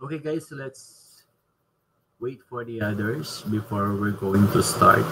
Okay, guys, let's wait for the others before we're going to start.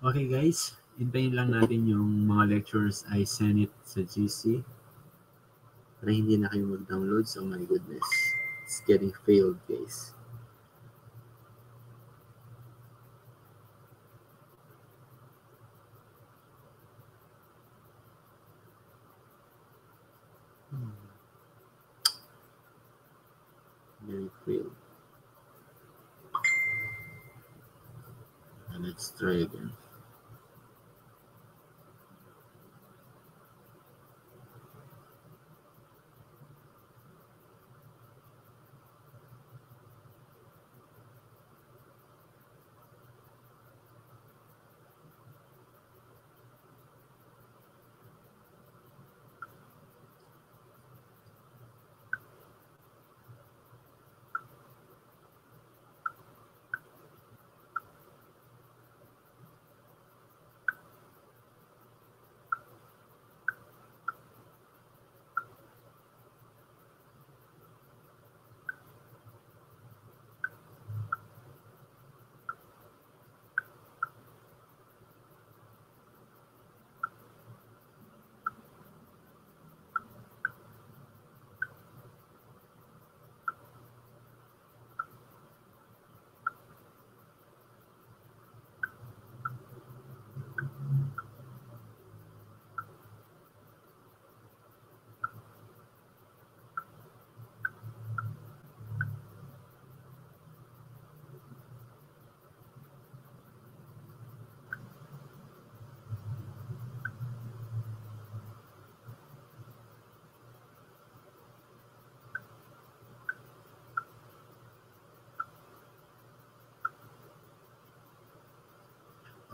Okay guys, hintayin lang natin yung mga lectures I send it sa GC. Para hindi na kayo mag-download. So my goodness, it's getting failed guys. Hmm. Getting failed. And let's try again.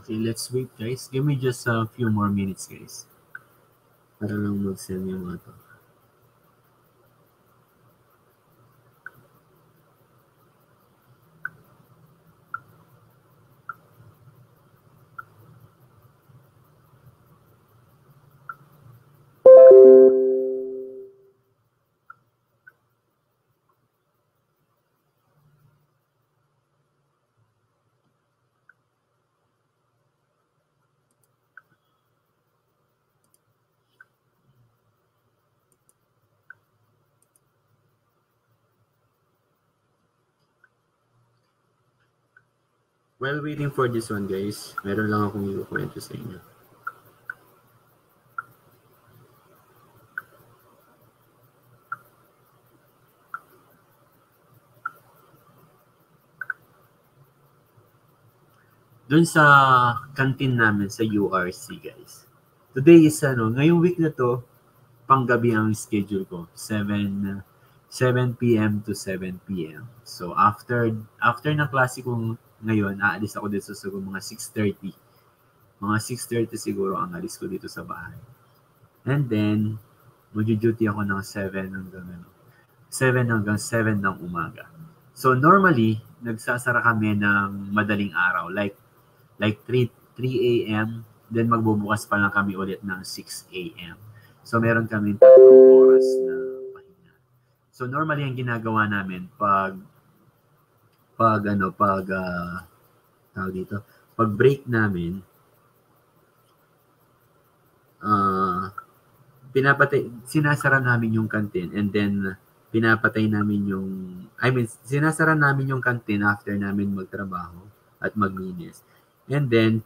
Okay, let's wait guys. Give me just a few more minutes guys. Para lang mag-send yung mga to. While waiting for this one guys, meron lang akong ikukwento sa inyo. Doon sa canteen namin sa URC guys. Today is ano, ngayong week na to, panggabi ang schedule ko. 7 7 p.m. to 7 p.m. So after after ng klase kong ngayon, aalis ako dito sa mga 6.30. Mga 6.30 siguro ang alis ko dito sa bahay. And then, mag-duty ako ng 7 hanggang ano, 7 hanggang 7 ng umaga. So normally, nagsasara kami ng madaling araw, like like 3 3 a.m. Then magbubukas pa lang kami ulit ng 6 a.m. So meron kami tatlong oras na pahinga. So normally ang ginagawa namin pag pag ano pag uh, tawag dito, pag break namin uh, pinapatay sinasara namin yung canteen and then pinapatay namin yung I mean sinasara namin yung canteen after namin magtrabaho at maglinis. And then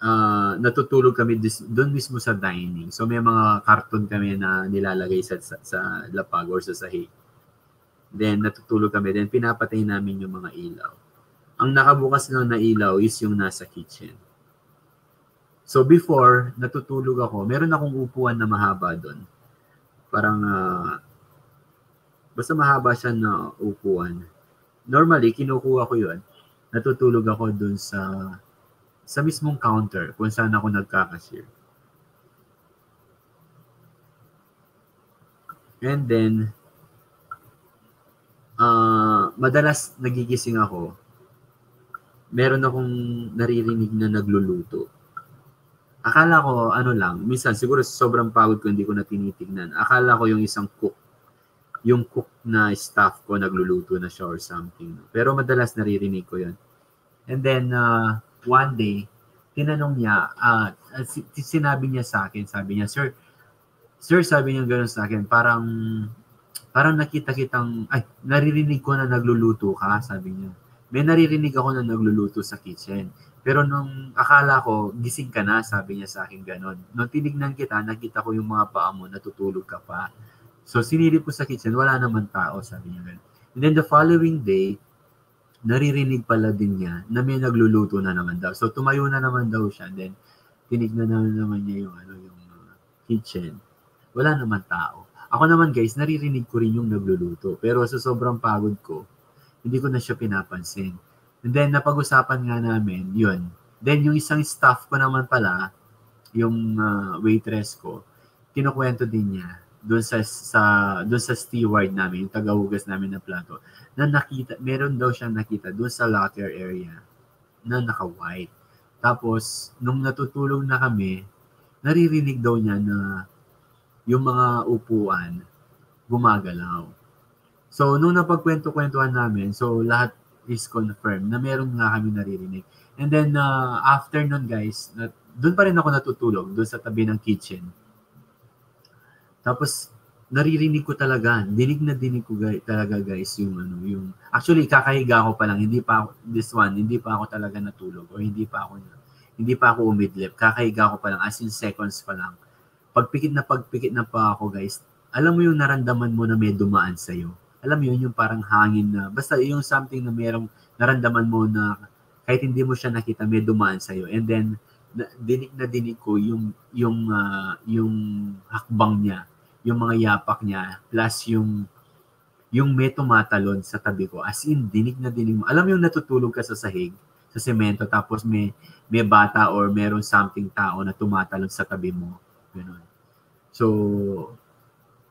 uh, natutulog kami doon mismo sa dining. So may mga karton kami na nilalagay sa, sa, sa lapag or sa sahig. Then natutulog kami. Then pinapatay namin yung mga ilaw. Ang nakabukas lang na ilaw is yung nasa kitchen. So before natutulog ako, meron akong upuan na mahaba doon. Parang uh, basta mahaba siya na upuan. Normally, kinukuha ko yun. Natutulog ako doon sa sa mismong counter kung saan ako nagkakashare. And then, uh, madalas nagigising ako, meron akong naririnig na nagluluto. Akala ko, ano lang, minsan siguro sobrang pagod ko, hindi ko na tinitignan. Akala ko yung isang cook, yung cook na staff ko nagluluto na siya or something. Pero madalas naririnig ko yon And then, uh, one day, tinanong niya, uh, sinabi niya sa akin, sabi niya, Sir, Sir, sabi niya gano'n sa akin, parang, parang nakita kitang, ay, naririnig ko na nagluluto ka, sabi niya. May naririnig ako na nagluluto sa kitchen. Pero nung akala ko, gising ka na, sabi niya sa akin gano'n. Nung tinignan kita, nakita ko yung mga paa mo, natutulog ka pa. So, sinilip ko sa kitchen, wala naman tao, sabi niya gano'n. And then the following day, naririnig pala din niya na may nagluluto na naman daw. So tumayo na naman daw siya. Then tinignan na naman niya yung ano yung uh, kitchen. Wala naman tao. Ako naman guys, naririnig ko rin yung nagluluto. Pero sa sobrang pagod ko, hindi ko na siya pinapansin. And then napag-usapan nga namin, yun. Then yung isang staff ko naman pala, yung uh, waitress ko, kinukwento din niya doon sa sa doon sa steward namin, yung tagahugas namin ng plato, na nakita, meron daw siyang nakita doon sa locker area na naka-white. Tapos nung natutulog na kami, naririnig daw niya na yung mga upuan gumagalaw. So nung napagkwento-kwentuhan namin, so lahat is confirmed na meron nga kami naririnig. And then uh, after nun guys, na, doon pa rin ako natutulog, doon sa tabi ng kitchen tapos naririnig ko talaga, dinig na dinig ko guys, talaga guys yung ano, yung actually kakahiga ko pa lang, hindi pa ako, this one, hindi pa ako talaga natulog or hindi pa ako hindi pa ako umidlip. Kakahiga ko pa lang as in seconds pa lang. Pagpikit na pagpikit na pa ako guys, alam mo yung naramdaman mo na may dumaan sa iyo. Alam mo yun yung parang hangin na basta yung something na merong naramdaman mo na kahit hindi mo siya nakita may dumaan sa iyo. And then na, dinig na dinig ko yung yung uh, yung hakbang niya yung mga yapak niya, plus yung yung may tumatalon sa tabi ko. As in, dinig na dinig mo. Alam yung natutulog ka sa sahig, sa semento, tapos may, may bata or meron something tao na tumatalon sa tabi mo. Ganun. So,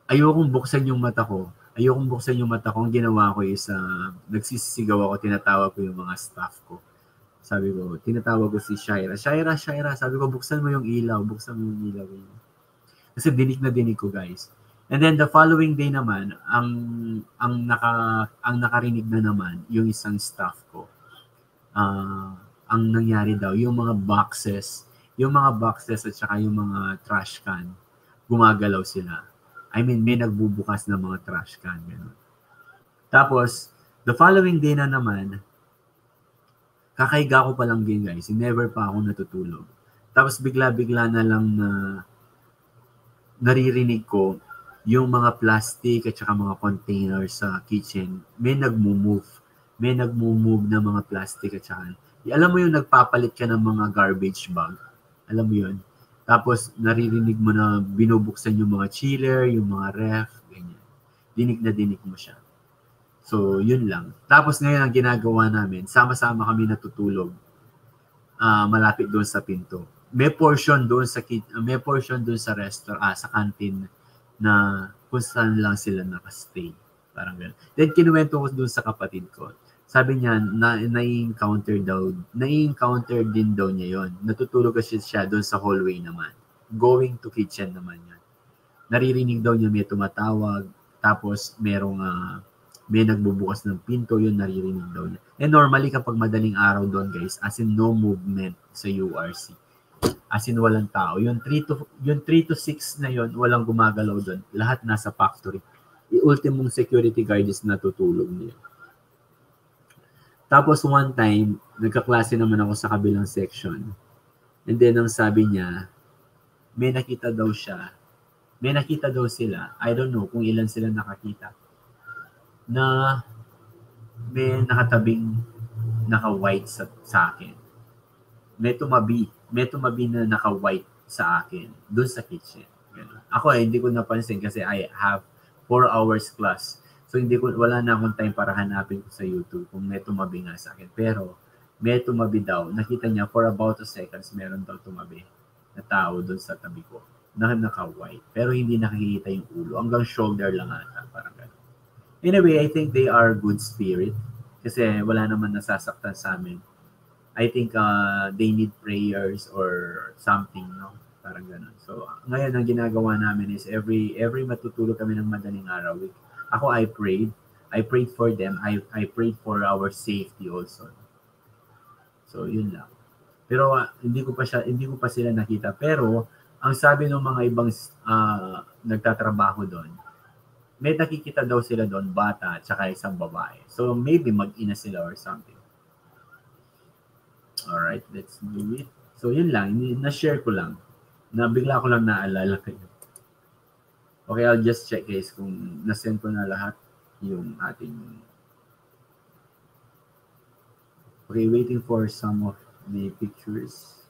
ayokong buksan yung mata ko. Ayokong buksan yung mata ko. Ang ginawa ko is, uh, nagsisigaw ako, tinatawag ko yung mga staff ko. Sabi ko, tinatawag ko si Shaira. Shaira, Shaira, sabi ko, buksan mo yung ilaw, buksan mo yung ilaw. Kasi dinig na dinig ko, guys. And then the following day naman, ang ang naka ang nakarinig na naman yung isang staff ko. Uh, ang nangyari daw, yung mga boxes, yung mga boxes at saka yung mga trash can, gumagalaw sila. I mean, may nagbubukas ng mga trash can. Ganun. Tapos, the following day na naman, kakaiga ko pa lang din guys. Never pa ako natutulog. Tapos bigla-bigla na lang na naririnig ko yung mga plastic at saka mga containers sa kitchen, may nagmo-move. May nagmo-move na mga plastic at saka, alam mo yung nagpapalit ka ng mga garbage bag. Alam mo yun? Tapos naririnig mo na binubuksan yung mga chiller, yung mga ref, ganyan. Dinig na dinig mo siya. So, yun lang. Tapos ngayon ang ginagawa namin, sama-sama kami natutulog uh, malapit doon sa pinto may portion doon sa may portion doon sa restaurant ah, sa canteen na kung saan lang sila nakastay. Parang gano'n. Then kinuwento ko doon sa kapatid ko. Sabi niya na na-encounter daw, na-encounter din daw niya 'yon. Natutulog kasi siya doon sa hallway naman. Going to kitchen naman 'yan. Naririnig daw niya may tumatawag, tapos merong uh, may nagbubukas ng pinto, yun naririnig daw niya. And normally kapag madaling araw doon guys, as in no movement sa URC As in walang tao. Yung 3 to yung 3 to 6 na yon, walang gumagalaw doon. Lahat nasa factory. Yung ultimong security guard is natutulog niya. Tapos one time, nagkaklase naman ako sa kabilang section. And then ang sabi niya, may nakita daw siya. May nakita daw sila. I don't know kung ilan sila nakakita. Na may nakatabing naka-white sa, sa akin. May tumabi may tumabi na naka-white sa akin doon sa kitchen. Ganun. Ako eh, hindi ko napansin kasi I have 4 hours class. So hindi ko wala na akong time para hanapin ko sa YouTube kung may tumabi nga sa akin. Pero may tumabi daw. Nakita niya for about 2 seconds meron daw tumabi na tao doon sa tabi ko na naka-white. Pero hindi nakikita yung ulo. Hanggang shoulder lang ata. Parang gano'n. Anyway, I think they are good spirit. Kasi wala naman nasasaktan sa amin I think uh, they need prayers or something, no? Parang ganun. So, ngayon ang ginagawa namin is every every matutulog kami ng madaling araw. Ako, I prayed. I prayed for them. I, I prayed for our safety also. So, yun lang. Pero uh, hindi ko pa siya hindi ko pa sila nakita. Pero ang sabi ng mga ibang uh, nagtatrabaho doon, may nakikita daw sila doon bata at saka isang babae. So maybe mag-ina sila or something. Alright, let's do it. So yun lang, na-share ko lang. Na bigla ko lang naalala kayo. Okay, I'll just check guys kung na-send ko na lahat yung ating Okay, waiting for some of the pictures.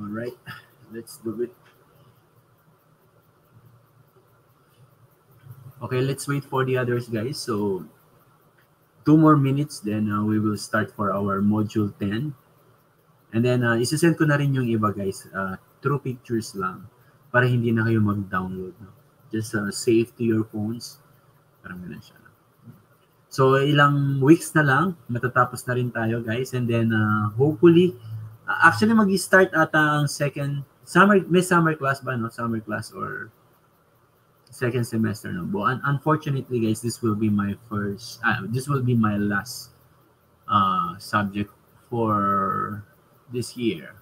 All right, let's do it. Okay, let's wait for the others, guys. So, two more minutes, then uh, we will start for our module 10. And then, uh, isasend ko na rin yung iba, guys. Uh, through pictures lang para hindi na kayo mag-download. No? Just uh, save to your phones. Parang ganun siya. So, ilang weeks na lang, matatapos na rin tayo, guys. And then, uh, hopefully, actually mag-start ata ang second summer may summer class ba no? Summer class or second semester no but unfortunately guys this will be my first uh, this will be my last uh, subject for this year.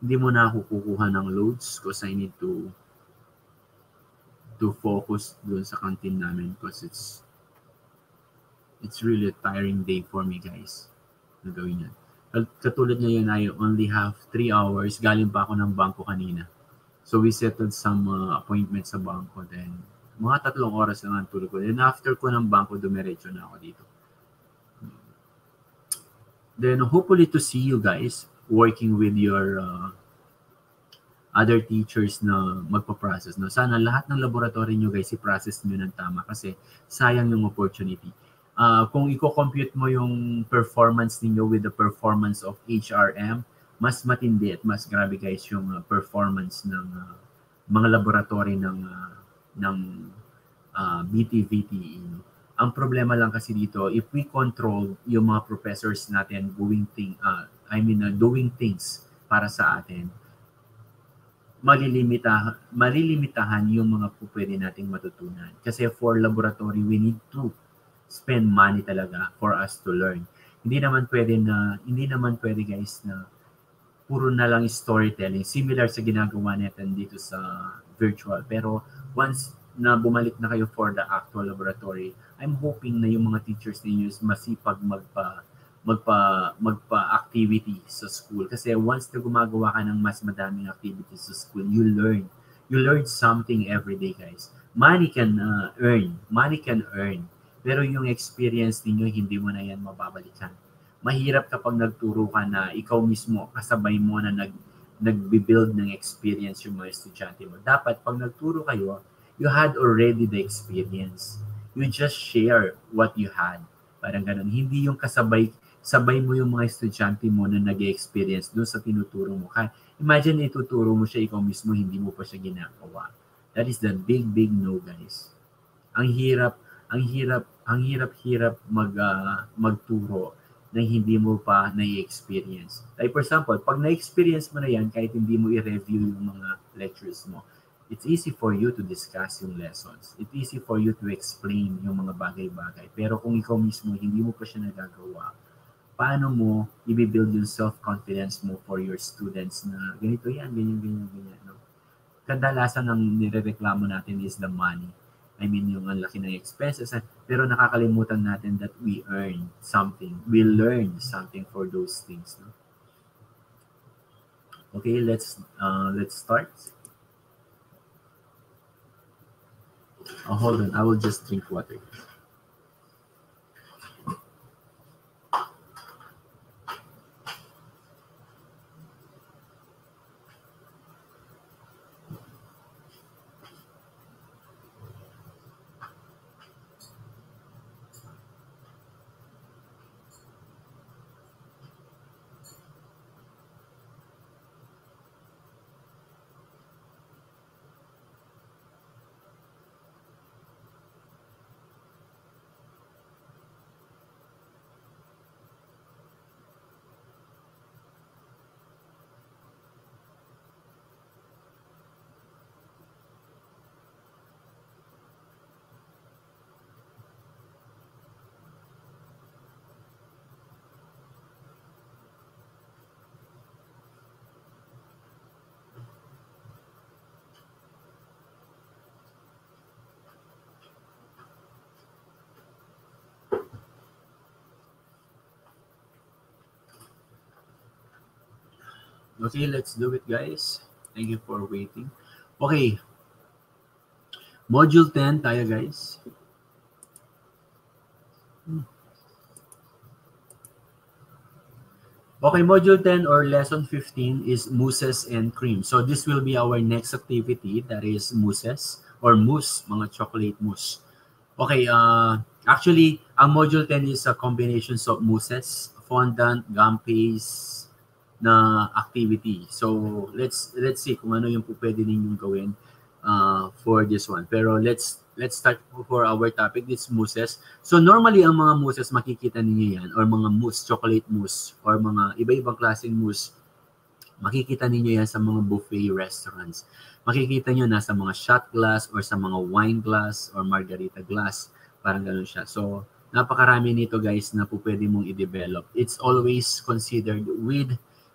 Hindi mo na ako kukuha ng loads because I need to to focus dun sa canteen namin because it's it's really a tiring day for me guys na gawin yan katulad ngayon I only have 3 hours. Galing pa ako ng bangko kanina. So we settled some uh, appointments sa bangko. Then mga tatlong oras lang ang tulog ko. Then after ko ng bangko, dumiretso na ako dito. Then hopefully to see you guys working with your uh, other teachers na magpa-process. No? Sana lahat ng laboratory nyo guys, i-process nyo ng tama kasi sayang yung opportunity uh, kung i-compute mo yung performance ninyo with the performance of HRM, mas matindi at mas grabe guys yung uh, performance ng uh, mga laboratory ng uh, ng uh, BTVTE. Ang problema lang kasi dito, if we control yung mga professors natin doing thing, uh, I mean uh, doing things para sa atin, malilimita, malilimitahan yung mga pwede nating matutunan. Kasi for laboratory, we need to spend money talaga for us to learn. Hindi naman pwede na, hindi naman pwede guys na puro na lang storytelling. Similar sa ginagawa natin dito sa virtual. Pero once na bumalik na kayo for the actual laboratory, I'm hoping na yung mga teachers ninyo masipag magpa magpa magpa-activity sa school kasi once na gumagawa ka ng mas madaming activities sa school, you learn. You learn something every day, guys. Money can uh, earn. Money can earn. Pero yung experience ninyo, hindi mo na yan mababalikan. Mahirap kapag nagturo ka na ikaw mismo, kasabay mo na nag, nagbe-build ng experience yung mga estudyante mo. Dapat pag nagturo kayo, you had already the experience. You just share what you had. Parang ganun. Hindi yung kasabay, sabay mo yung mga estudyante mo na nag-experience doon sa tinuturo mo. Imagine ituturo mo siya, ikaw mismo hindi mo pa siya ginagawa. That is the big, big no, guys. Ang hirap, ang hirap ang hirap-hirap mag, uh, magturo na hindi mo pa na-experience. Like for example, pag na-experience mo na yan, kahit hindi mo i-review yung mga lectures mo, it's easy for you to discuss yung lessons. It's easy for you to explain yung mga bagay-bagay. Pero kung ikaw mismo hindi mo pa siya nagagawa, paano mo i-build yung self-confidence mo for your students na ganito yan, ganyan, ganyan, ganyan. No? Kadalasan ang nirereklamo natin is the money. I mean, yung ang laki ng expenses. Pero nakakalimutan natin that we earn something. We learn something for those things. No? Okay, let's uh, let's start. Oh, hold on. I will just drink water. Okay, let's do it guys. Thank you for waiting. Okay. Module 10 tayo guys. Okay, module 10 or lesson 15 is mousses and cream. So this will be our next activity that is mousses or mousse, mga chocolate mousse. Okay, uh, actually, ang module 10 is a combination of mousses, fondant, gum paste, na activity. So, let's let's see kung ano yung pwede ninyong gawin uh, for this one. Pero let's let's start for our topic, this mousses. So, normally, ang mga mousses, makikita niyo yan, or mga mousse, chocolate mousse, or mga iba-ibang klaseng mousse, makikita niyo yan sa mga buffet restaurants. Makikita niyo nasa mga shot glass, or sa mga wine glass, or margarita glass. Parang ganun siya. So, napakarami nito guys na po pwede mong i-develop. It's always considered with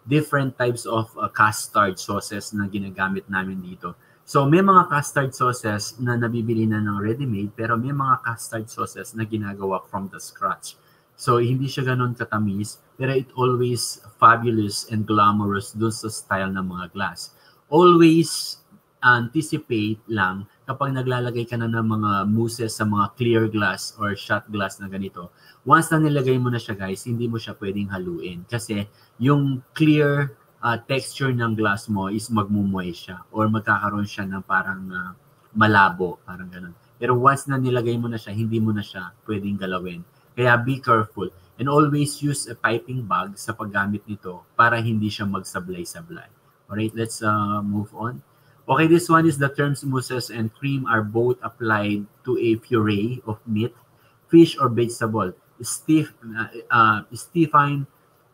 different types of uh, custard sauces na ginagamit namin dito. So may mga custard sauces na nabibili na ng ready-made pero may mga custard sauces na ginagawa from the scratch. So hindi siya ganun katamis pero it always fabulous and glamorous dun sa style ng mga glass. Always anticipate lang kapag naglalagay ka na ng mga mousses sa mga clear glass or shot glass na ganito, once na nilagay mo na siya guys, hindi mo siya pwedeng haluin kasi yung clear uh, texture ng glass mo is magmumuhay siya or magkakaroon siya ng parang uh, malabo, parang ganun. Pero once na nilagay mo na siya, hindi mo na siya pwedeng galawin. Kaya be careful and always use a piping bag sa paggamit nito para hindi siya magsablay-sablay. Alright, let's uh, move on. Okay, this one is the terms mousses and cream are both applied to a puree of meat, fish, or vegetable. Stiff, uh, uh, stiffine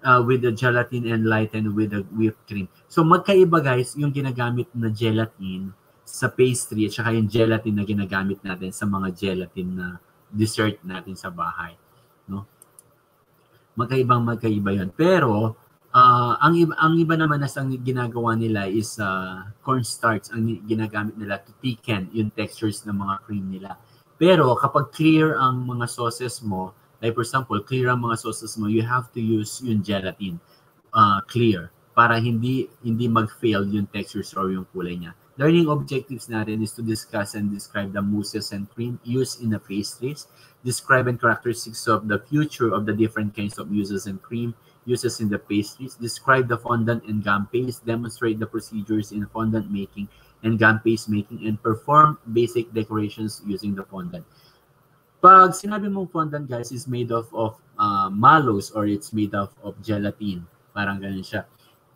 uh, with the gelatin and lighten with the whipped cream. So magkaiba guys yung ginagamit na gelatin sa pastry at saka yung gelatin na ginagamit natin sa mga gelatin na dessert natin sa bahay. No? Magkaibang magkaiba yon Pero Uh, ang iba, ang iba naman na ang ginagawa nila is uh, cornstarch ang ginagamit nila to thicken yung textures ng mga cream nila. Pero kapag clear ang mga sauces mo, like for example, clear ang mga sauces mo, you have to use yung gelatin uh, clear para hindi hindi mag-fail yung textures or yung kulay niya. Learning objectives natin is to discuss and describe the mousses and cream used in the pastries, describe and characteristics of the future of the different kinds of mousses and cream, uses in the pastries, describe the fondant and gum paste, demonstrate the procedures in fondant making and gum paste making, and perform basic decorations using the fondant. Pag sinabi mong fondant, guys, is made of, of uh, mallows or it's made of, of gelatin. Parang ganun siya.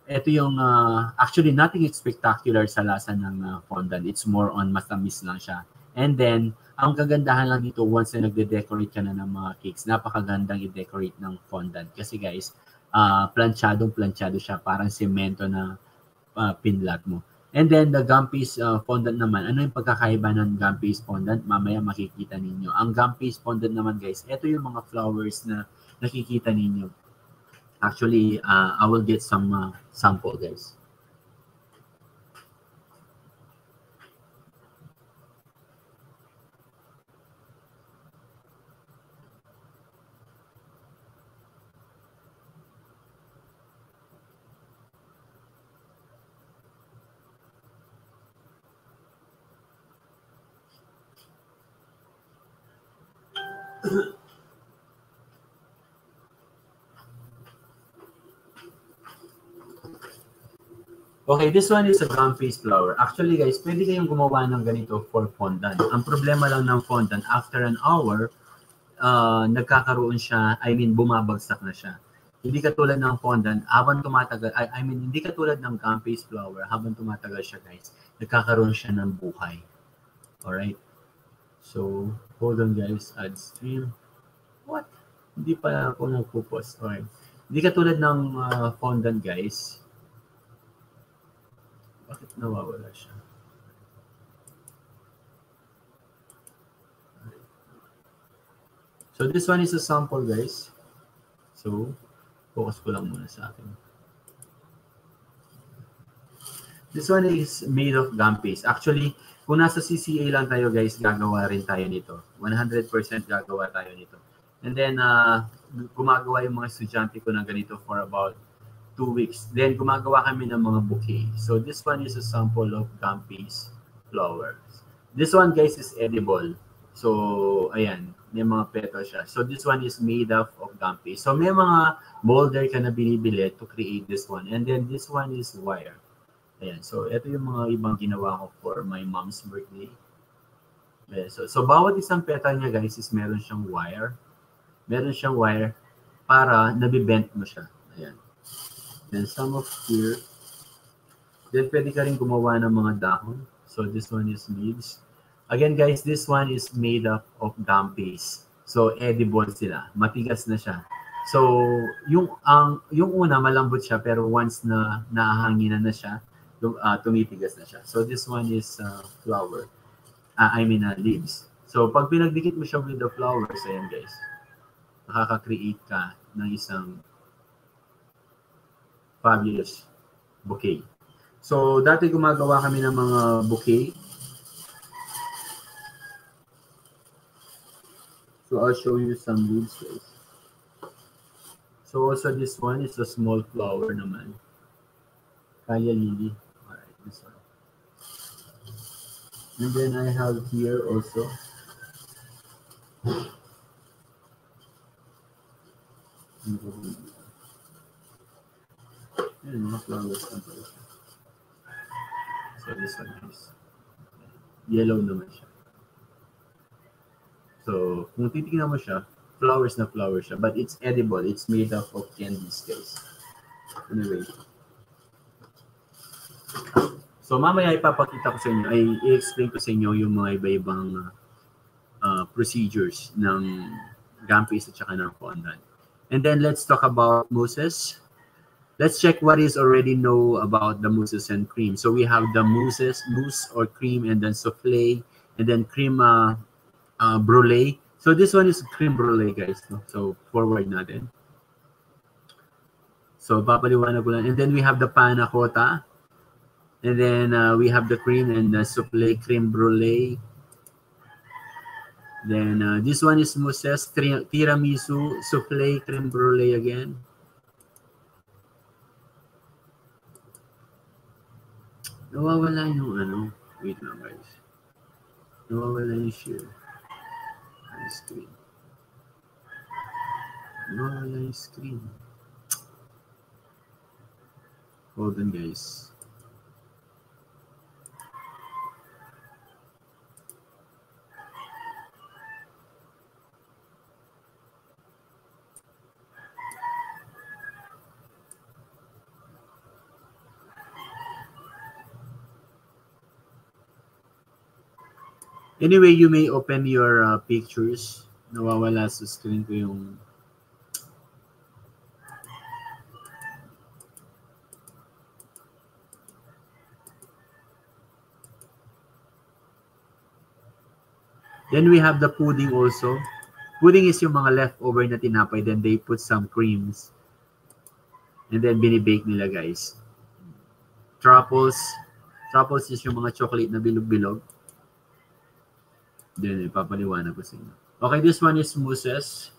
Ito yung, uh, actually, nothing spectacular sa lasa ng uh, fondant. It's more on matamis lang siya. And then, ang kagandahan lang dito, once na nagde-decorate ka na ng mga cakes, napakagandang i-decorate ng fondant. Kasi guys, uh, planchadong planchado siya, parang semento na uh, pinlat mo. And then the gum paste uh, fondant naman, ano yung pagkakaiba ng gum paste fondant? Mamaya makikita ninyo. Ang gum paste fondant naman guys, ito yung mga flowers na nakikita ninyo. Actually, uh, I will get some uh, sample guys. Okay, this one is a gum paste flower. Actually guys, pwede kayong gumawa ng ganito for fondant. Ang problema lang ng fondant, after an hour, uh, nagkakaroon siya, I mean, bumabagsak na siya. Hindi katulad ng fondant, habang tumatagal, I, I mean, hindi katulad ng gum paste flower, habang tumatagal siya guys, nagkakaroon siya ng buhay. Alright? So, hold on guys, add stream. What? Hindi pa ako nagpo-post. Alright. Hindi katulad ng uh, fondant guys, bakit nawawala siya? So this one is a sample guys. So focus ko lang muna sa akin. This one is made of gum paste. Actually, kung nasa CCA lang tayo guys, gagawa rin tayo nito. 100% gagawa tayo nito. And then, uh, gumagawa yung mga estudyante ko ng ganito for about two weeks. Then, gumagawa kami ng mga bouquet. So, this one is a sample of gum paste flowers. This one, guys, is edible. So, ayan, may mga petals siya. So, this one is made up of paste. So, may mga molder ka na binibili to create this one. And then, this one is wire. Ayan, so, ito yung mga ibang ginawa ko for my mom's birthday. Ayan, so, so, bawat isang petal niya, guys, is meron siyang wire. Meron siyang wire para nabibent mo siya. Ayan. Then some of here. Then pwede ka rin gumawa ng mga dahon. So this one is leaves. Again guys, this one is made up of gum paste. So edible sila. Matigas na siya. So yung ang yung una malambot siya pero once na nahanginan na siya, uh, tumitigas na siya. So this one is uh, flower. Uh, I mean uh, leaves. So pag pinagdikit mo siya with the flowers, ayan guys, nakaka-create ka ng isang fabulous bouquet. So, dati gumagawa kami ng mga bouquet. So, I'll show you some leaves guys. So, also this one is a small flower naman. Kaya lily. This one. And then I have here also mga flowers lang pala. So this one is yellow naman siya. So, kung titignan mo siya, flowers na flowers siya. But it's edible. It's made up of candies, guys. Anyway. So, mamaya ipapakita ko sa inyo, ay i-explain ko sa inyo yung mga iba-ibang uh, procedures ng gum paste at saka ng fondant. And then, let's talk about mousses. let's check what is already know about the mousses and cream. So we have the mousses, mousse or cream, and then souffle, and then cream uh, uh, brulee. So this one is cream brulee, guys. So forward natin. So papaliwanag ko lang. And then we have the panna cotta. And then uh, we have the cream and the souffle cream brulee. Then uh, this one is mousses, tiramisu, souffle cream brulee again. Nawawala yung ano. Wait lang guys. Nawawala yung share. Ang screen. Nawawala yung screen. Hold on guys. Anyway, you may open your uh, pictures. Nawawala sa screen ko yung Then we have the pudding also. Pudding is yung mga leftover na tinapay. Then they put some creams. And then binibake nila guys. Truffles. Truffles is yung mga chocolate na bilog-bilog. Then ipapaliwanag ko sa inyo. Okay, this one is mousses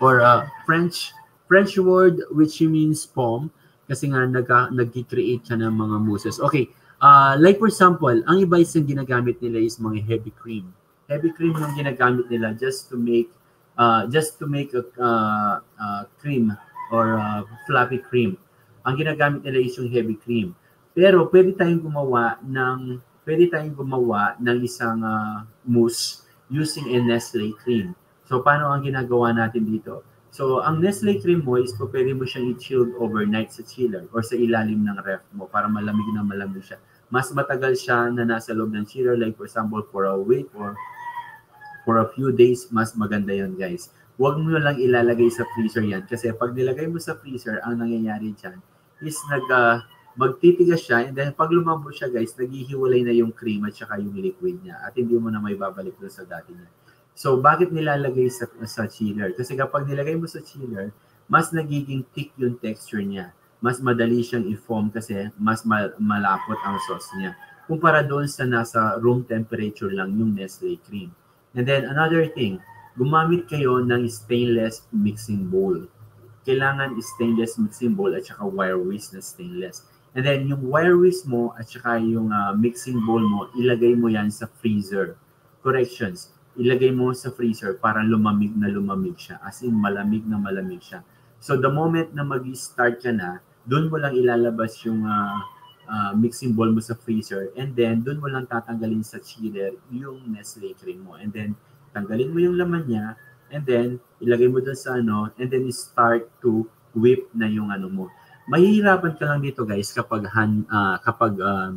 or uh, French French word which means poem kasi nga nag nag-create siya ng mga mousses. Okay, uh, like for example, ang iba is yung ginagamit nila is mga heavy cream. Heavy cream yung ginagamit nila just to make uh, just to make a uh, uh, cream or uh, fluffy cream. Ang ginagamit nila is yung heavy cream. Pero pwede tayong gumawa ng pwede tayong gumawa ng isang uh, mousse using a Nestle cream. So paano ang ginagawa natin dito? So ang Nestle cream mo is pwede mo siyang i-chilled overnight sa chiller or sa ilalim ng ref mo para malamig na malamig siya. Mas matagal siya na nasa loob ng chiller like for example for a week or for a few days, mas maganda yon guys. Huwag mo lang ilalagay sa freezer yan kasi pag nilagay mo sa freezer, ang nangyayari dyan is nag, uh, magtitigas siya and then pag lumambot siya guys, naghihiwalay na yung cream at saka yung liquid niya at hindi mo na may babalik doon sa dati niya. So bakit nilalagay sa, sa chiller? Kasi kapag nilagay mo sa chiller, mas nagiging thick yung texture niya. Mas madali siyang i-foam kasi mas mal- malapot ang sauce niya. Kumpara doon sa nasa room temperature lang yung Nestle cream. And then another thing, gumamit kayo ng stainless mixing bowl. Kailangan stainless mixing bowl at saka wire whisk na stainless. And then yung wire whisk mo at saka yung uh, mixing bowl mo, ilagay mo yan sa freezer. Corrections, ilagay mo sa freezer para lumamig na lumamig siya. As in, malamig na malamig siya. So the moment na mag-start ka na, doon mo lang ilalabas yung uh, uh, mixing bowl mo sa freezer and then doon mo lang tatanggalin sa chiller yung Nestle cream mo and then tanggalin mo yung laman niya and then ilagay mo doon sa ano and then start to whip na yung ano mo. Mahihirapan ka lang dito guys kapag hand, uh, kapag uh,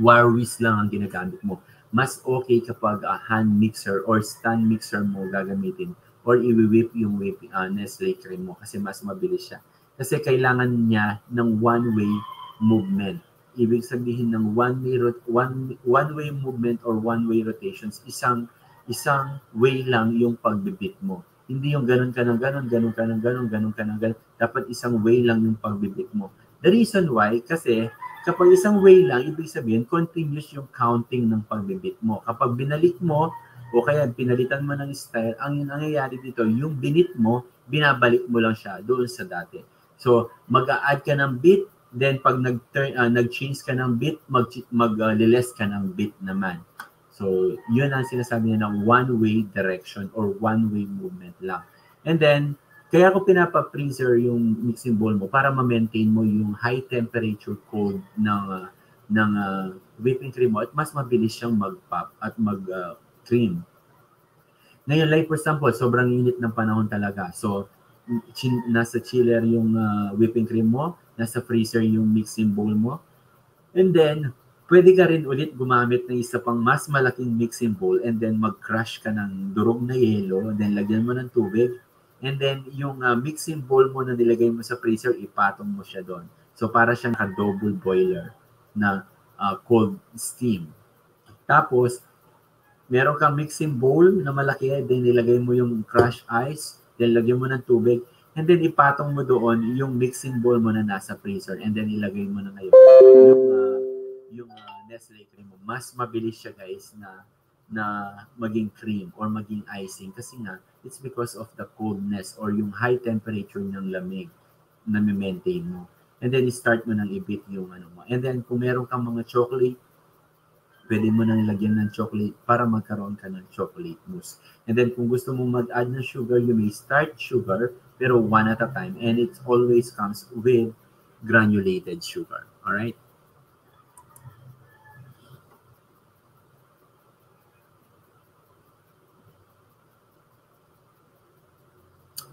wire whisk lang ang ginagamit mo. Mas okay kapag uh, hand mixer or stand mixer mo gagamitin or i-whip yung whip uh, Nestle cream mo kasi mas mabilis siya. Kasi kailangan niya ng one-way movement. Ibig sabihin ng one-way one, one-way movement or one-way rotations, isang isang way lang yung pagbibit mo. Hindi yung ganun ka ng ganun, ganun ka ng ganun, ganun ka ng ganun. Dapat isang way lang yung pagbibit mo. The reason why, kasi kapag isang way lang, ibig sabihin, continuous yung counting ng pagbibit mo. Kapag binalik mo, o kaya pinalitan mo ng style, ang nangyayari dito, yung binit mo, binabalik mo lang siya doon sa dati. So, mag-a-add ka ng bit, Then pag nag-turn uh, nag-change ka ng bit, mag mag-less uh, ka ng bit naman. So, yun ang sinasabi niya ng one-way direction or one-way movement lang. And then, kaya ko pinapa-freezer yung mixing bowl mo para ma-maintain mo yung high temperature code ng ng uh, whipping cream mo at mas mabilis siyang mag-pop at mag-cream. Uh, Ngayon, like for example, sobrang init ng panahon talaga. So, chin, nasa chiller yung uh, whipping cream mo, nasa freezer yung mixing bowl mo. And then, pwede ka rin ulit gumamit ng isa pang mas malaking mixing bowl and then mag-crush ka ng durog na yelo, then lagyan mo ng tubig. And then, yung uh, mixing bowl mo na nilagay mo sa freezer, ipatong mo siya doon. So, para siyang ka-double boiler na uh, cold steam. Tapos, meron kang mixing bowl na malaki, then nilagay mo yung crushed ice, then lagyan mo ng tubig, And then ipatong mo doon yung mixing bowl mo na nasa freezer and then ilagay mo na ngayon yung uh, yung uh, Nestle cream mo. Mas mabilis siya guys na na maging cream or maging icing kasi nga it's because of the coldness or yung high temperature ng lamig na maintain mo. And then start mo nang ibit yung ano mo. And then kung meron kang mga chocolate, pwede mo nang lagyan ng chocolate para magkaroon ka ng chocolate mousse. And then kung gusto mo mag-add ng sugar, you may start sugar pero one at a time. And it always comes with granulated sugar. All right?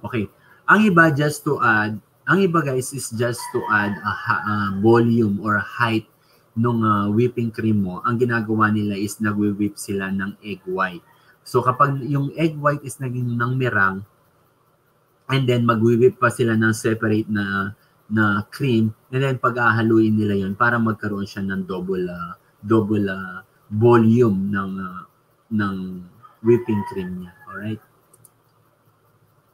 Okay. Ang iba just to add, ang iba guys is just to add a, a volume or height nung uh, whipping cream mo. Ang ginagawa nila is nagwi-whip sila ng egg white. So kapag yung egg white is naging ng merang, and then magwi-whip pa sila ng separate na na cream and then pag-ahaluin nila yon para magkaroon siya ng double uh, double uh, volume ng uh, ng whipping cream niya. Alright?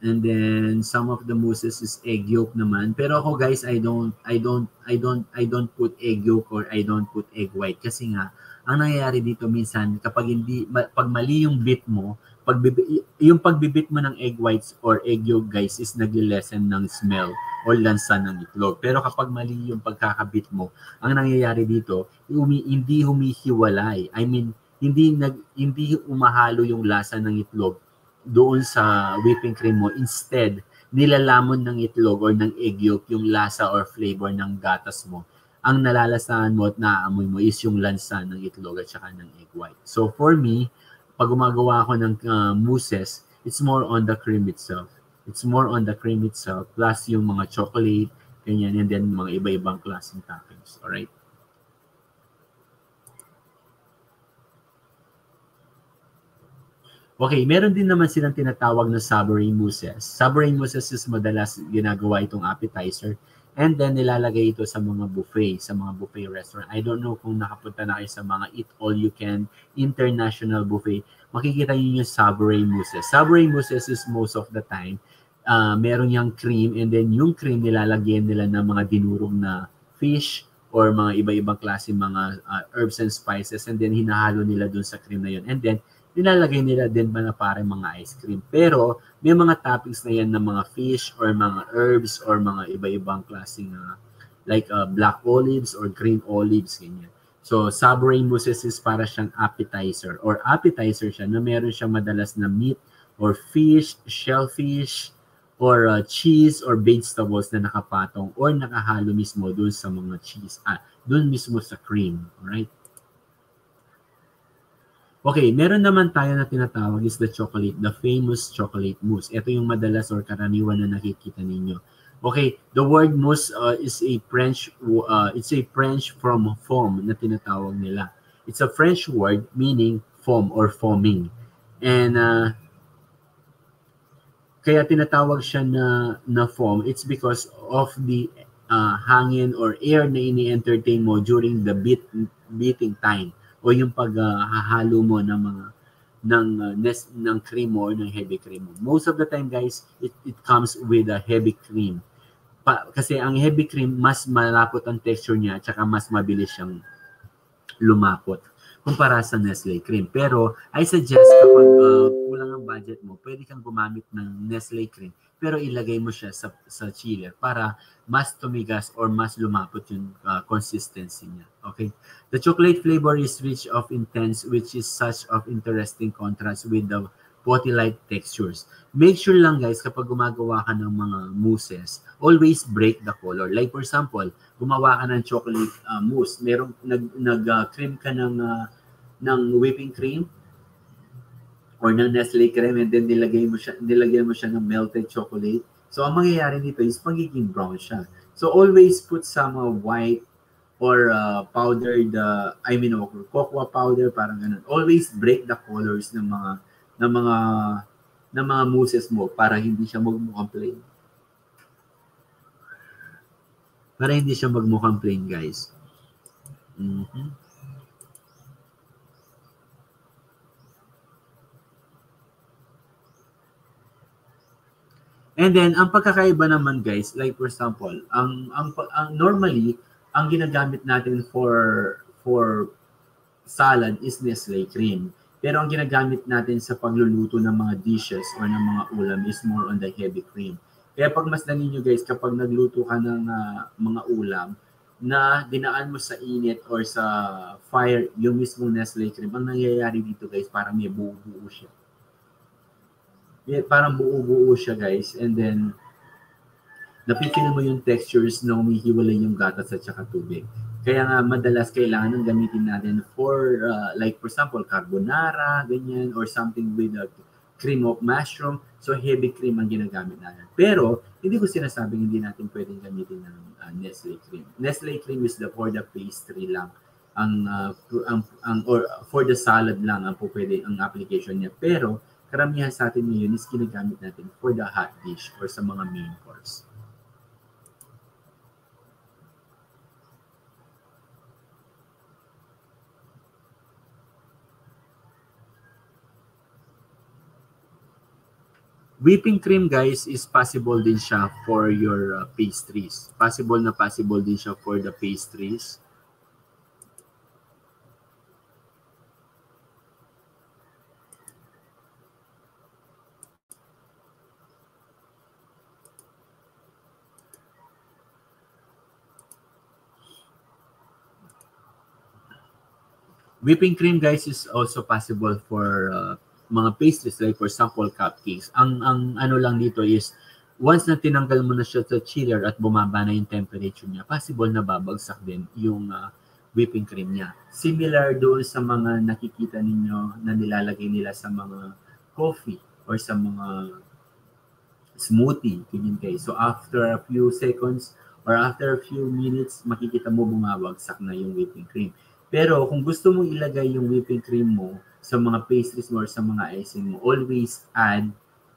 And then some of the mousses is egg yolk naman. Pero ako guys, I don't I don't I don't I don't put egg yolk or I don't put egg white kasi nga ang nangyayari dito minsan kapag hindi pag mali yung bit mo, pag yung pagbibit mo ng egg whites or egg yolk guys is nagle-lessen ng smell o lansa ng itlog. Pero kapag mali yung pagkakabit mo, ang nangyayari dito, umi, hindi humihiwalay. I mean, hindi nag hindi umahalo yung lasa ng itlog doon sa whipping cream mo. Instead, nilalamon ng itlog or ng egg yolk yung lasa or flavor ng gatas mo. Ang nalalasahan mo at naaamoy mo is yung lansa ng itlog at saka ng egg white. So for me, pag gumagawa ako ng uh, mousses, it's more on the cream itself. It's more on the cream itself plus yung mga chocolate, ganyan, and then mga iba-ibang klaseng toppings. Alright? Okay, meron din naman silang tinatawag na savory mousses. Savory mousses is madalas ginagawa itong appetizer and then nilalagay ito sa mga buffet, sa mga buffet restaurant. I don't know kung nakapunta na kayo sa mga eat all you can international buffet. Makikita niyo yung savory mousses. Savory mousses is most of the time uh, meron yung cream and then yung cream nilalagyan nila ng mga dinurog na fish or mga iba-ibang klase mga uh, herbs and spices and then hinahalo nila dun sa cream na yun. And then nilalagay nila din ba na parang mga ice cream. Pero may mga toppings na yan ng mga fish or mga herbs or mga iba-ibang klaseng uh, like uh, black olives or green olives, ganyan. So, savory mousses is para siyang appetizer or appetizer siya na meron siyang madalas na meat or fish, shellfish, or uh, cheese or vegetables na nakapatong or nakahalo mismo doon sa mga cheese, ah, doon mismo sa cream. Alright? Okay, meron naman tayo na tinatawag is the chocolate, the famous chocolate mousse. Ito yung madalas or karaniwan na nakikita ninyo. Okay, the word mousse uh, is a French uh, it's a French from foam na tinatawag nila. It's a French word meaning foam or foaming. And uh, kaya tinatawag siya na na foam, it's because of the uh, hangin or air na ini-entertain mo during the beat beating time o yung paghahalo uh, mo ng mga ng uh, nest ng cream or ng heavy cream mo. Most of the time guys, it, it comes with a heavy cream. Pa, kasi ang heavy cream, mas malapot ang texture niya at saka mas mabilis siyang lumapot kumpara sa Nestle cream. Pero I suggest kapag uh, kulang ang budget mo, pwede kang gumamit ng Nestle cream pero ilagay mo siya sa, sa chiller para mas tumigas or mas lumapot yung uh, consistency niya. Okay? The chocolate flavor is rich of intense which is such of interesting contrast with the potty-like textures. Make sure lang guys, kapag gumagawa ka ng mga mousses, always break the color. Like for example, gumawa ka ng chocolate uh, mousse, merong nag, nag uh, cream ka ng, uh, ng whipping cream, or ng Nestle cream and then nilagay mo siya, nilagyan mo siya ng melted chocolate. So, ang mangyayari nito is magiging brown siya. So, always put some uh, white or uh, powdered, uh, I mean, or cocoa powder, parang ganun. Always break the colors ng mga, ng mga, ng mga mousses mo para hindi siya magmukhang plain. Para hindi siya magmukhang plain, guys. Mm-hmm. And then ang pagkakaiba naman guys, like for example, ang ang, ang normally ang ginagamit natin for for salad is Nestle cream. Pero ang ginagamit natin sa pagluluto ng mga dishes or ng mga ulam is more on the heavy cream. Kaya pag mas ninyo guys, kapag nagluto ka ng uh, mga ulam na dinaan mo sa init or sa fire yung mismong Nestle cream, ang nangyayari dito guys, parang may buo-buo siya parang buo-buo siya guys. And then, napipili mo yung textures na umihiwalay yung gatas at saka tubig. Kaya nga madalas kailangan ng gamitin natin for uh, like for example carbonara, ganyan or something with a cream of mushroom. So heavy cream ang ginagamit natin. Pero hindi ko sinasabing hindi natin pwedeng gamitin ng uh, Nestle cream. Nestle cream is the for the pastry lang ang uh, ang, ang or for the salad lang ang pwede ang application niya. Pero karamihan sa atin ngayon is ginagamit natin for the hot dish or sa mga main course. Whipping cream, guys, is possible din siya for your uh, pastries. Possible na possible din siya for the pastries. Whipping cream guys is also possible for uh, mga pastries like for example cupcakes. Ang ang ano lang dito is once na tinanggal mo na siya sa chiller at bumaba na yung temperature niya, possible na babagsak din yung uh, whipping cream niya. Similar doon sa mga nakikita ninyo na nilalagay nila sa mga coffee or sa mga smoothie, ganyan guys. So after a few seconds or after a few minutes, makikita mo bumabagsak na yung whipping cream. Pero kung gusto mong ilagay yung whipping cream mo sa mga pastries mo or sa mga icing mo, always add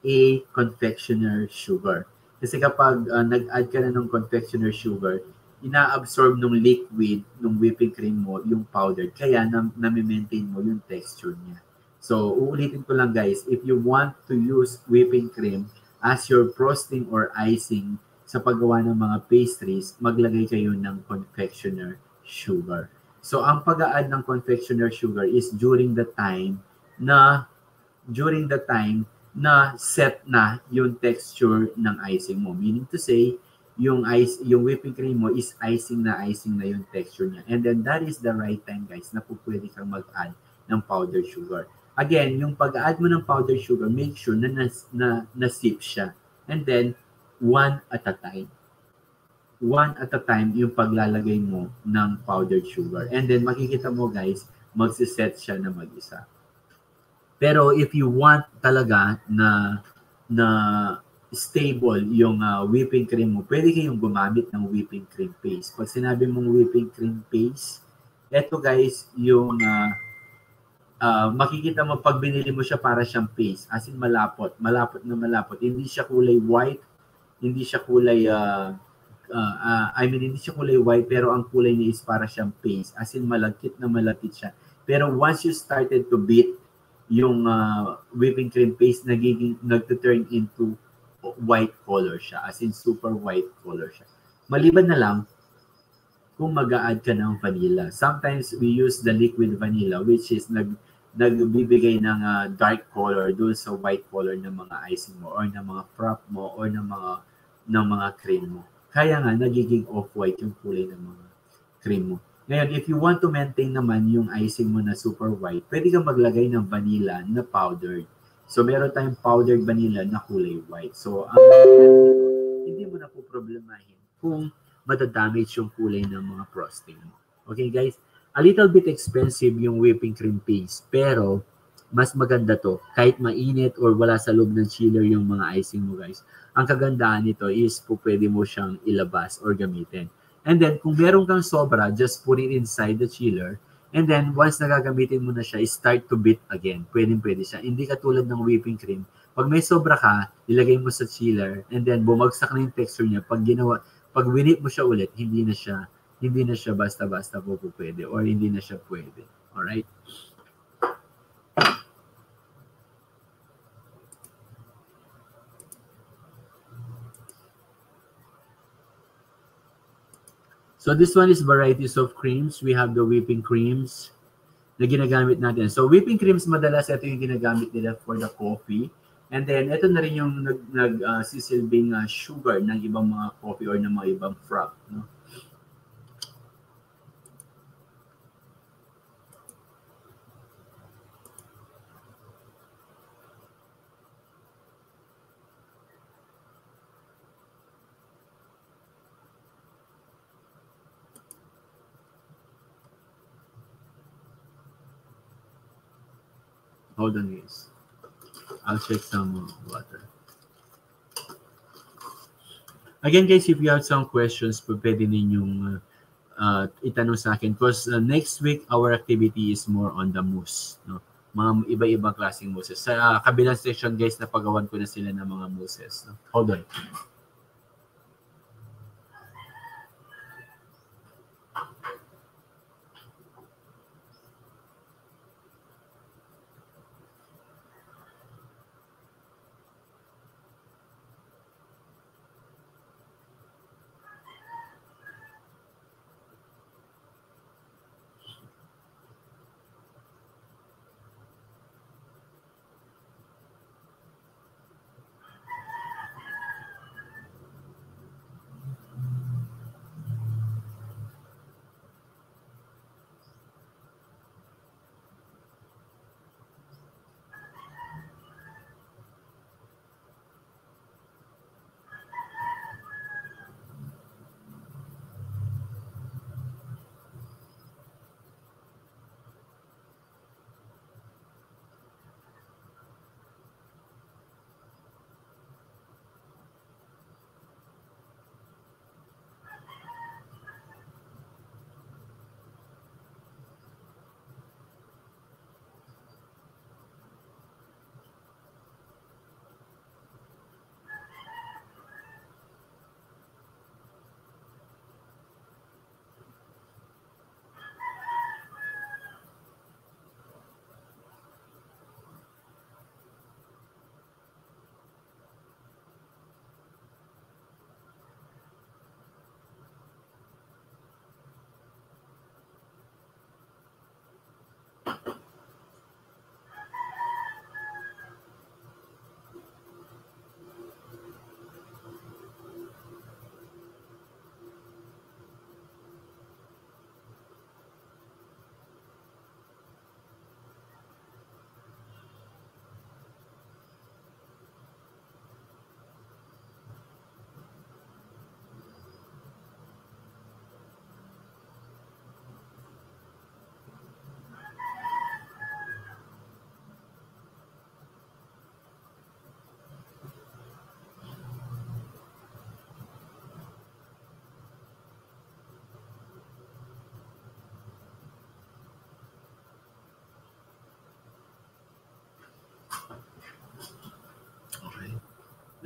a confectioner sugar. Kasi kapag uh, nag-add ka na ng confectioner sugar, ina-absorb ng liquid ng whipping cream mo yung powder. Kaya na, na-maintain mo yung texture niya. So, uulitin ko lang guys, if you want to use whipping cream as your frosting or icing sa paggawa ng mga pastries, maglagay kayo ng confectioner sugar. So ang pag-add ng confectioner sugar is during the time na during the time na set na yung texture ng icing mo. Meaning to say, yung ice yung whipping cream mo is icing na icing na yung texture niya. And then that is the right time guys na po pwede kang mag-add ng powdered sugar. Again, yung pag-add mo ng powdered sugar, make sure na na, na, na sip siya. And then one at a time one at a time yung paglalagay mo ng powdered sugar. And then makikita mo guys, magsiset siya na mag-isa. Pero if you want talaga na na stable yung uh, whipping cream mo, pwede kayong gumamit ng whipping cream paste. Pag sinabi mong whipping cream paste, eto guys, yung uh, uh, makikita mo pag binili mo siya para siyang paste, as in malapot, malapot na malapot. Hindi siya kulay white, hindi siya kulay uh, uh, uh, I mean, hindi siya kulay white, pero ang kulay niya is para siyang paste. As in, malagkit na malapit siya. Pero once you started to beat yung uh, whipping cream paste, nagiging, nagto-turn into white color siya. As in, super white color siya. Maliban na lang, kung mag add ka ng vanilla. Sometimes we use the liquid vanilla which is nag nagbibigay ng uh, dark color doon sa white color ng mga icing mo or ng mga prop mo or ng mga ng mga cream mo. Kaya nga, nagiging off-white yung kulay ng mga cream mo. Ngayon, if you want to maintain naman yung icing mo na super white, pwede kang maglagay ng vanilla na powdered. So, meron tayong powdered vanilla na kulay white. So, ang hindi mo na po problemahin kung madadamage yung kulay ng mga frosting mo. Okay, guys? A little bit expensive yung whipping cream paste, pero mas maganda to kahit mainit or wala sa loob ng chiller yung mga icing mo guys. Ang kagandahan nito is po pwede mo siyang ilabas or gamitin. And then kung meron kang sobra, just put it inside the chiller. And then once nagagamitin mo na siya, start to beat again. Pwede pwede siya. Hindi katulad ng whipping cream. Pag may sobra ka, ilagay mo sa chiller and then bumagsak na yung texture niya. Pag ginawa, pag winip mo siya ulit, hindi na siya hindi na siya basta-basta po pwede or hindi na siya pwede. Alright? So this one is varieties of creams. We have the whipping creams na ginagamit natin. So whipping creams madalas ito yung ginagamit nila for the coffee. And then ito na rin yung nag, nag uh, sisilbing uh, sugar ng ibang mga coffee or ng mga ibang frap, no? Hold on guys. I'll check some water. Again guys, if you have some questions, pwede ninyong uh, itanong sa akin. Because uh, next week, our activity is more on the mousse. No? Mga iba-ibang klaseng mousses. Sa uh, kabilang section guys, napagawan ko na sila ng mga mousses. No? Hold on.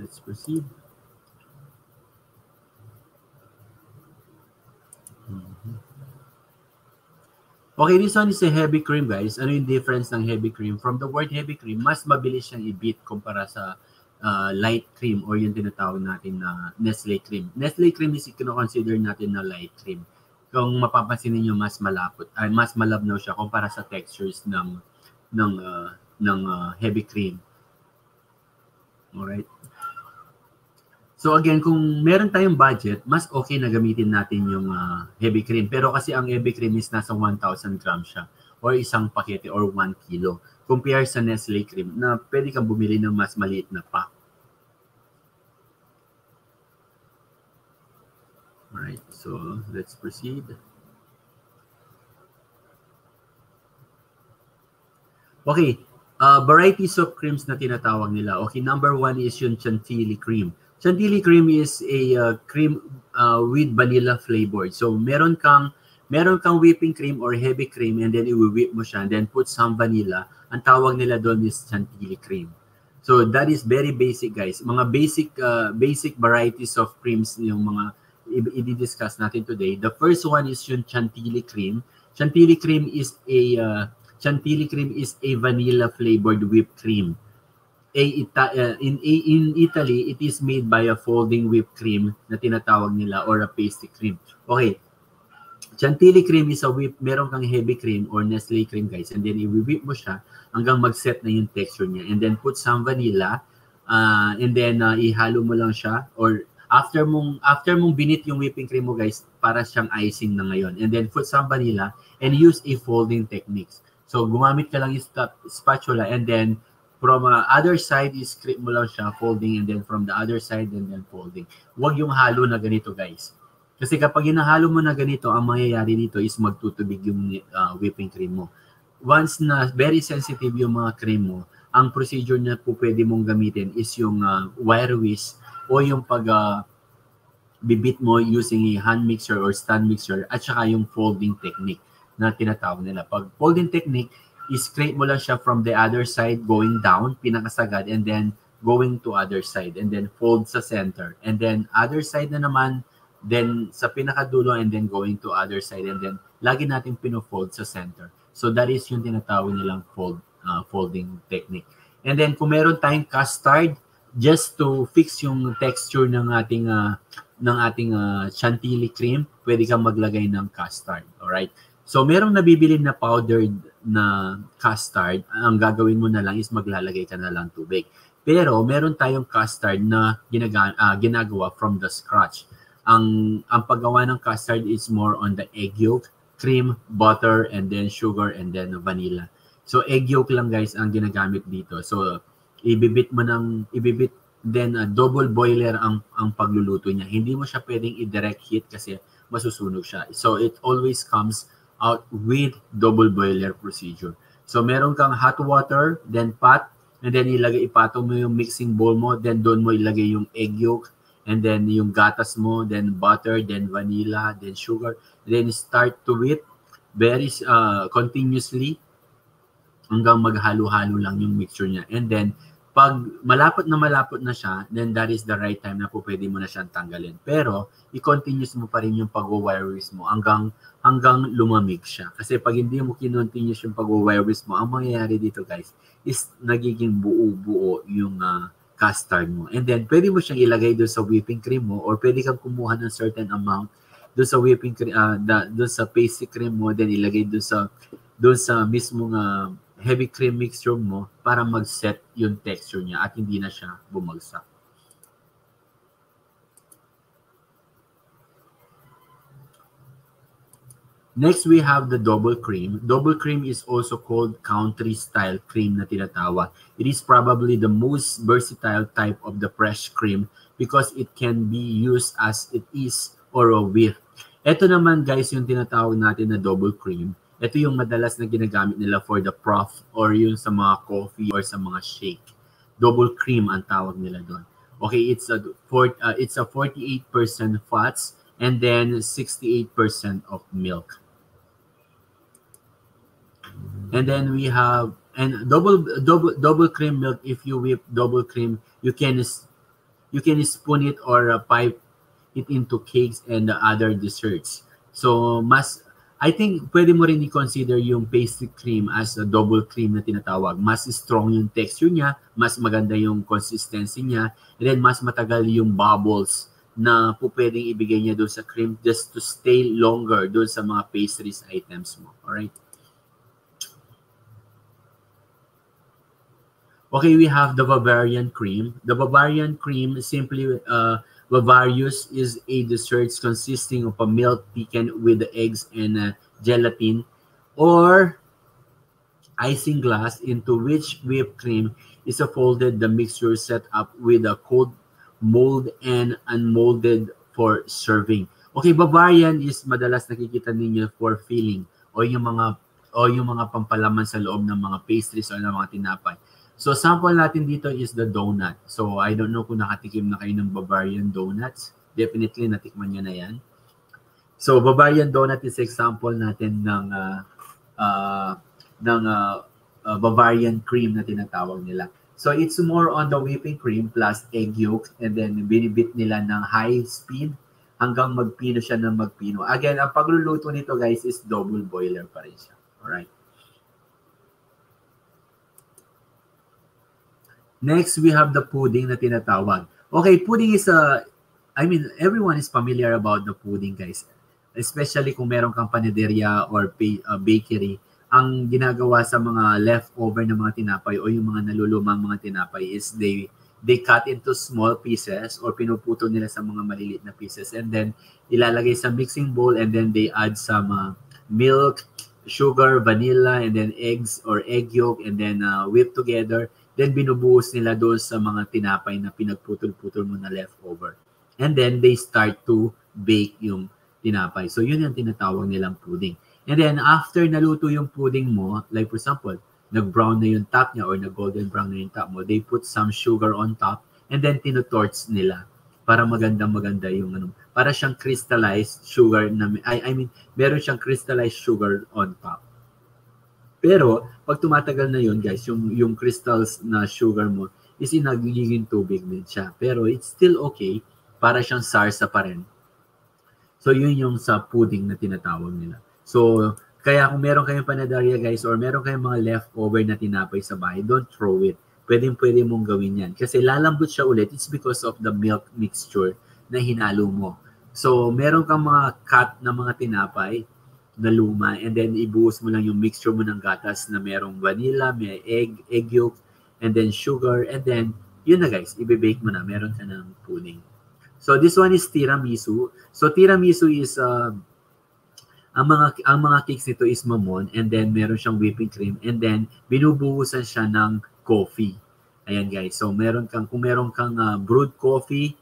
Let's proceed. Mhm. Okay, this one is a heavy cream, guys. Ano yung difference ng heavy cream? From the word heavy cream, mas mabilis siyang i-beat kumpara sa uh, light cream or yung tinatawag natin na Nestle cream. Nestle cream is kino-consider natin na light cream. Kung mapapansin niyo mas malapot, ay mas malabnaw siya kumpara sa textures ng ng uh, ng uh, heavy cream. Alright? So again, kung meron tayong budget, mas okay na gamitin natin yung uh, heavy cream. Pero kasi ang heavy cream is nasa 1,000 grams siya or isang pakete or 1 kilo. Compare sa Nestle cream na pwede kang bumili ng mas maliit na pack. Alright, so let's proceed. Okay, uh, varieties of creams na tinatawag nila. Okay, number one is yung chantilly cream. Chantilly cream is a uh, cream uh, with vanilla flavor. So meron kang meron kang whipping cream or heavy cream and then i-whip mo siya and then put some vanilla. Ang tawag nila doon is chantilly cream. So that is very basic guys. Mga basic uh, basic varieties of creams yung mga i-discuss natin today. The first one is yung chantilly cream. Chantilly cream is a uh, chantilly cream is a vanilla flavored whipped cream in, a, in Italy, it is made by a folding whipped cream na tinatawag nila or a pasty cream. Okay. Chantilly cream is a whip, meron kang heavy cream or Nestle cream guys and then i-whip mo siya hanggang mag-set na yung texture niya and then put some vanilla uh, and then uh, ihalo mo lang siya or after mong after mong binit yung whipping cream mo guys para siyang icing na ngayon and then put some vanilla and use a folding techniques. So gumamit ka lang yung spatula and then from uh, other side is script mo lang siya, folding and then from the other side and then folding. Huwag yung halo na ganito guys. Kasi kapag hinahalo mo na ganito, ang mangyayari dito is magtutubig yung uh, whipping cream mo. Once na very sensitive yung mga cream mo, ang procedure na po pwede mong gamitin is yung uh, wire whisk o yung pag uh, bibit mo using a hand mixer or stand mixer at saka yung folding technique na tinatawag nila. Pag folding technique, i-scrape mo lang siya from the other side going down, pinakasagad, and then going to other side, and then fold sa center. And then other side na naman, then sa pinakadulo, and then going to other side, and then lagi natin pino-fold sa center. So that is yung tinatawag nilang fold, uh, folding technique. And then kung meron tayong custard, just to fix yung texture ng ating uh, ng ating uh, chantilly cream, pwede kang maglagay ng custard. Alright? So merong nabibili na powdered na custard, ang gagawin mo na lang is maglalagay ka na lang tubig. Pero meron tayong custard na ginaga, uh, ginagawa from the scratch. Ang ang paggawa ng custard is more on the egg yolk, cream, butter, and then sugar, and then vanilla. So egg yolk lang guys ang ginagamit dito. So ibibit mo ng ibibit then uh, double boiler ang ang pagluluto niya. Hindi mo siya pwedeng i-direct heat kasi masusunog siya. So it always comes out with double boiler procedure. So meron kang hot water, then pot, and then ilagay ipatong mo yung mixing bowl mo, then doon mo ilagay yung egg yolk, and then yung gatas mo, then butter, then vanilla, then sugar, then start to whip very uh, continuously hanggang maghalo-halo lang yung mixture niya. And then pag malapot na malapot na siya, then that is the right time na po pwede mo na siyang tanggalin. Pero, i-continuous mo pa rin yung pag-wire mo hanggang, hanggang lumamig siya. Kasi pag hindi mo kinontinuous yung pag-wire mo, ang mangyayari dito guys, is nagiging buo-buo yung uh, custard mo. And then, pwede mo siyang ilagay doon sa whipping cream mo or pwede kang kumuha ng certain amount doon sa whipping cream, uh, doon sa pasty cream mo, then ilagay doon sa doon sa mismong uh, heavy cream mixture mo para mag-set yung texture niya at hindi na siya bumagsak. Next, we have the double cream. Double cream is also called country style cream na tinatawag. It is probably the most versatile type of the fresh cream because it can be used as it is or whip. Ito naman guys yung tinatawag natin na double cream ito yung madalas na ginagamit nila for the prof or yung sa mga coffee or sa mga shake. Double cream ang tawag nila doon. Okay, it's a for, uh, it's a 48% fats and then 68% of milk. And then we have and double double double cream milk if you whip double cream you can you can spoon it or uh, pipe it into cakes and uh, other desserts. So, mas, I think pwede mo rin i-consider yung pastry cream as a double cream na tinatawag. Mas strong yung texture niya, mas maganda yung consistency niya, and then mas matagal yung bubbles na po pwedeng ibigay niya doon sa cream just to stay longer doon sa mga pastries items mo. Alright? Okay, we have the Bavarian cream. The Bavarian cream simply uh, Bavarius is a dessert consisting of a milk pecan with eggs and uh, gelatin or icing glass into which whipped cream is folded the mixture set up with a cold mold and unmolded for serving. Okay, Bavarian is madalas nakikita ninyo for filling o yung mga o yung mga pampalaman sa loob ng mga pastries o ng mga tinapay. So sample natin dito is the donut. So I don't know kung nakatikim na kayo ng Bavarian donuts. Definitely natikman niyo na yan. So Bavarian donut is example natin ng uh, uh, ng uh, uh, Bavarian cream na tinatawag nila. So it's more on the whipping cream plus egg yolk and then binibit nila ng high speed hanggang magpino siya ng magpino. Again, ang pagluluto nito guys is double boiler pa rin siya. Alright. Next, we have the pudding na tinatawag. Okay, pudding is a, I mean, everyone is familiar about the pudding, guys. Especially kung meron kang panaderia or uh, bakery, ang ginagawa sa mga leftover ng mga tinapay o yung mga nalulumang mga tinapay is they they cut into small pieces or pinuputo nila sa mga maliliit na pieces and then ilalagay sa mixing bowl and then they add some uh, milk, sugar, vanilla, and then eggs or egg yolk and then uh, whip together Then binubuhos nila doon sa mga tinapay na pinagputol-putol mo na leftover. And then they start to bake yung tinapay. So yun yung tinatawag nilang pudding. And then after naluto yung pudding mo, like for example, nag-brown na yung top niya or nag-golden brown na yung top mo, they put some sugar on top and then tinutorch nila para maganda-maganda yung ano, para siyang crystallized sugar na I, I mean, meron siyang crystallized sugar on top. Pero, pag tumatagal na yun, guys, yung, yung crystals na sugar mo, is nagiging tubig din siya. Pero, it's still okay para siyang sarsa pa rin. So, yun yung sa pudding na tinatawag nila. So, kaya kung meron kayong panadarya, guys, or meron kayong mga leftover na tinapay sa bahay, don't throw it. Pwedeng pwede mong gawin yan. Kasi lalambot siya ulit. It's because of the milk mixture na hinalo mo. So, meron kang mga cut na mga tinapay, na luma and then ibuhos mo lang yung mixture mo ng gatas na merong vanilla, may egg, egg yolk, and then sugar, and then yun na guys, ibe-bake mo na, meron ka ng pudding. So this one is tiramisu. So tiramisu is uh, ang mga ang mga cakes nito is mamon and then meron siyang whipping cream and then binubuhusan siya ng coffee. Ayan guys. So meron kang kung meron kang uh, brewed coffee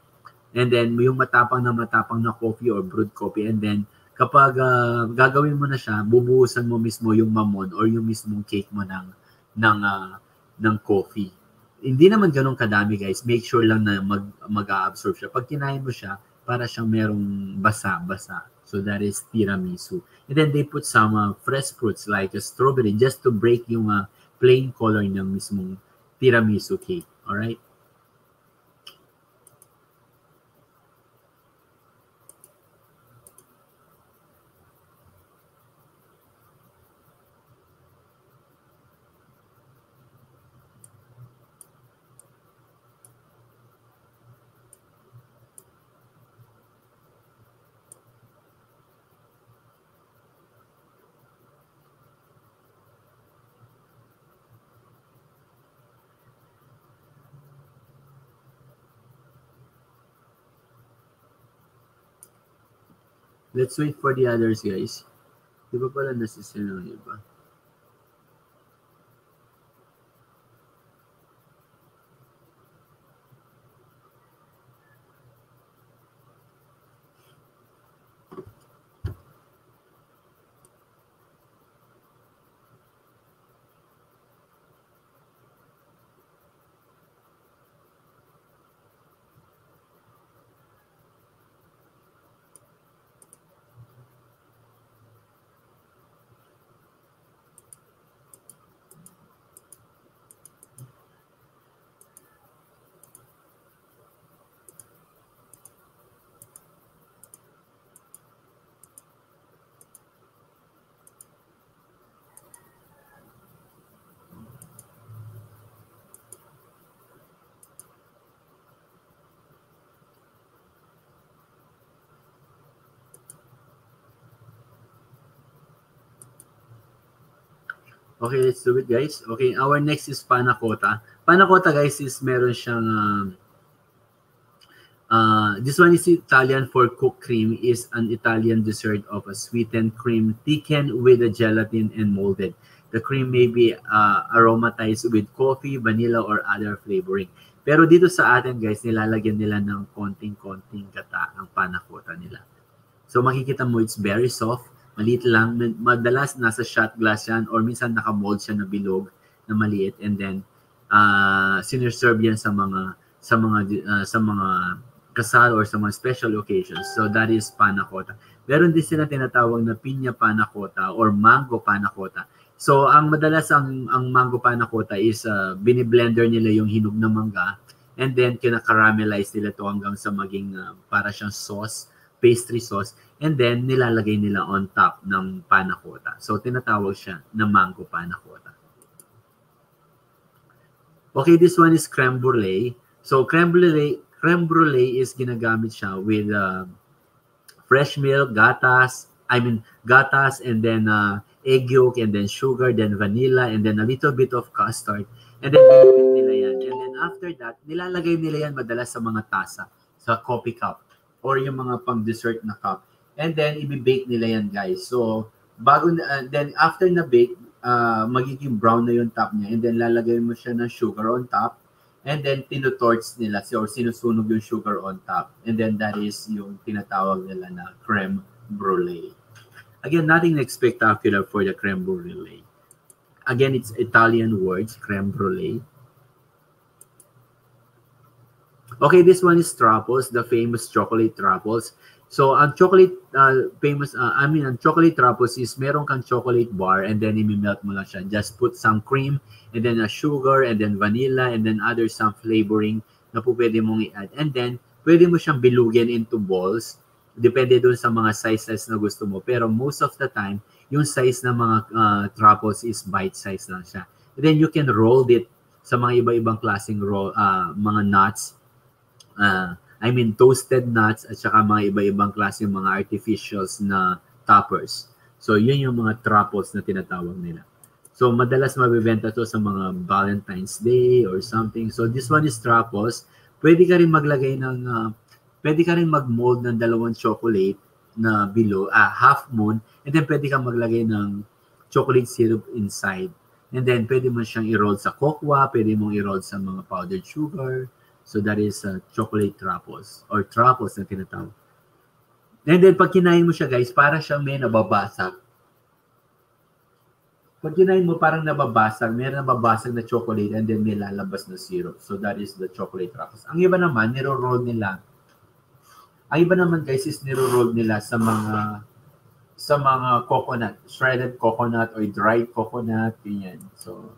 and then yung matapang na matapang na coffee or brewed coffee and then kapag uh, gagawin mo na siya, bubuhusan mo mismo yung mamon or yung mismong cake mo ng ng uh, ng coffee. Hindi naman ganun kadami guys. Make sure lang na mag mag-absorb siya. Pag kinain mo siya, para siyang merong basa-basa. So that is tiramisu. And then they put some uh, fresh fruits like a strawberry just to break yung uh, plain color ng mismong tiramisu cake. Alright? Let's wait for the others, guys. Di ba pala nasisino yung iba? Okay, let's do it guys. Okay, our next is. Panna cotta guys is meron siyang uh, uh, this one is Italian for cooked cream is an Italian dessert of a sweetened cream thickened with a gelatin and molded. The cream may be uh, aromatized with coffee, vanilla, or other flavoring. Pero dito sa atin guys, nilalagyan nila ng konting-konting gata ang panna cotta nila. So makikita mo it's very soft maliit lang. Madalas nasa shot glass yan or minsan naka-mold siya na bilog na maliit and then uh, sinerserve yan sa mga sa mga uh, sa mga kasal or sa mga special occasions. So that is panna cotta. Meron din sila tinatawag na pinya panna cotta or mango panna cotta. So ang madalas ang ang mango panna cotta is uh, biniblender nila yung hinog na mangga and then kinakaramelize nila to hanggang sa maging uh, para siyang sauce, pastry sauce and then nilalagay nila on top ng panna cotta. So tinatawag siya na mango panna cotta. Okay, this one is creme brulee. So creme brulee, creme brulee is ginagamit siya with uh, fresh milk, gatas, I mean gatas and then uh, egg yolk and then sugar, then vanilla and then a little bit of custard. And then nila yan. And then after that, nilalagay nila yan madalas sa mga tasa, sa coffee cup or yung mga pang-dessert na cup. And then, i-bake nila yan, guys. So, bago na, uh, then after na bake, uh, magiging brown na yung top niya. And then, lalagay mo siya ng sugar on top. And then, tinutorch nila or sinusunog yung sugar on top. And then, that is yung tinatawag nila na creme brulee. Again, nothing spectacular for the creme brulee. Again, it's Italian words, creme brulee. Okay, this one is truffles, the famous chocolate truffles. So, ang chocolate, uh, famous, uh, I mean, ang chocolate truffles is meron kang chocolate bar and then i-melt mo lang siya. Just put some cream and then a sugar and then vanilla and then other some flavoring na po pwede mong i-add. And then, pwede mo siyang bilugin into balls. Depende dun sa mga sizes na gusto mo. Pero most of the time, yung size ng mga uh, truffles is bite size lang siya. And then you can roll it sa mga iba-ibang klaseng roll, uh, mga nuts. Uh, I mean toasted nuts at saka mga iba-ibang klase yung mga artificials na toppers. So yun yung mga truffles na tinatawag nila. So madalas mabibenta to sa mga Valentine's Day or something. So this one is truffles. Pwede ka rin maglagay ng uh, pwede ka rin mag-mold ng dalawang chocolate na below, ah, half moon, and then pwede kang maglagay ng chocolate syrup inside. And then pwede mo siyang i-roll sa cocoa, pwede mong i-roll sa mga powdered sugar, So that is uh, chocolate truffles or truffles na tinatawag. And then pag kinain mo siya guys, para siyang may nababasag. Pag kinain mo parang nababasag, may nababasag na chocolate and then may lalabas na syrup. So that is the chocolate truffles. Ang iba naman, niro-roll nila. Ang iba naman guys is niro-roll nila sa mga sa mga coconut, shredded coconut or dried coconut, ganyan. So,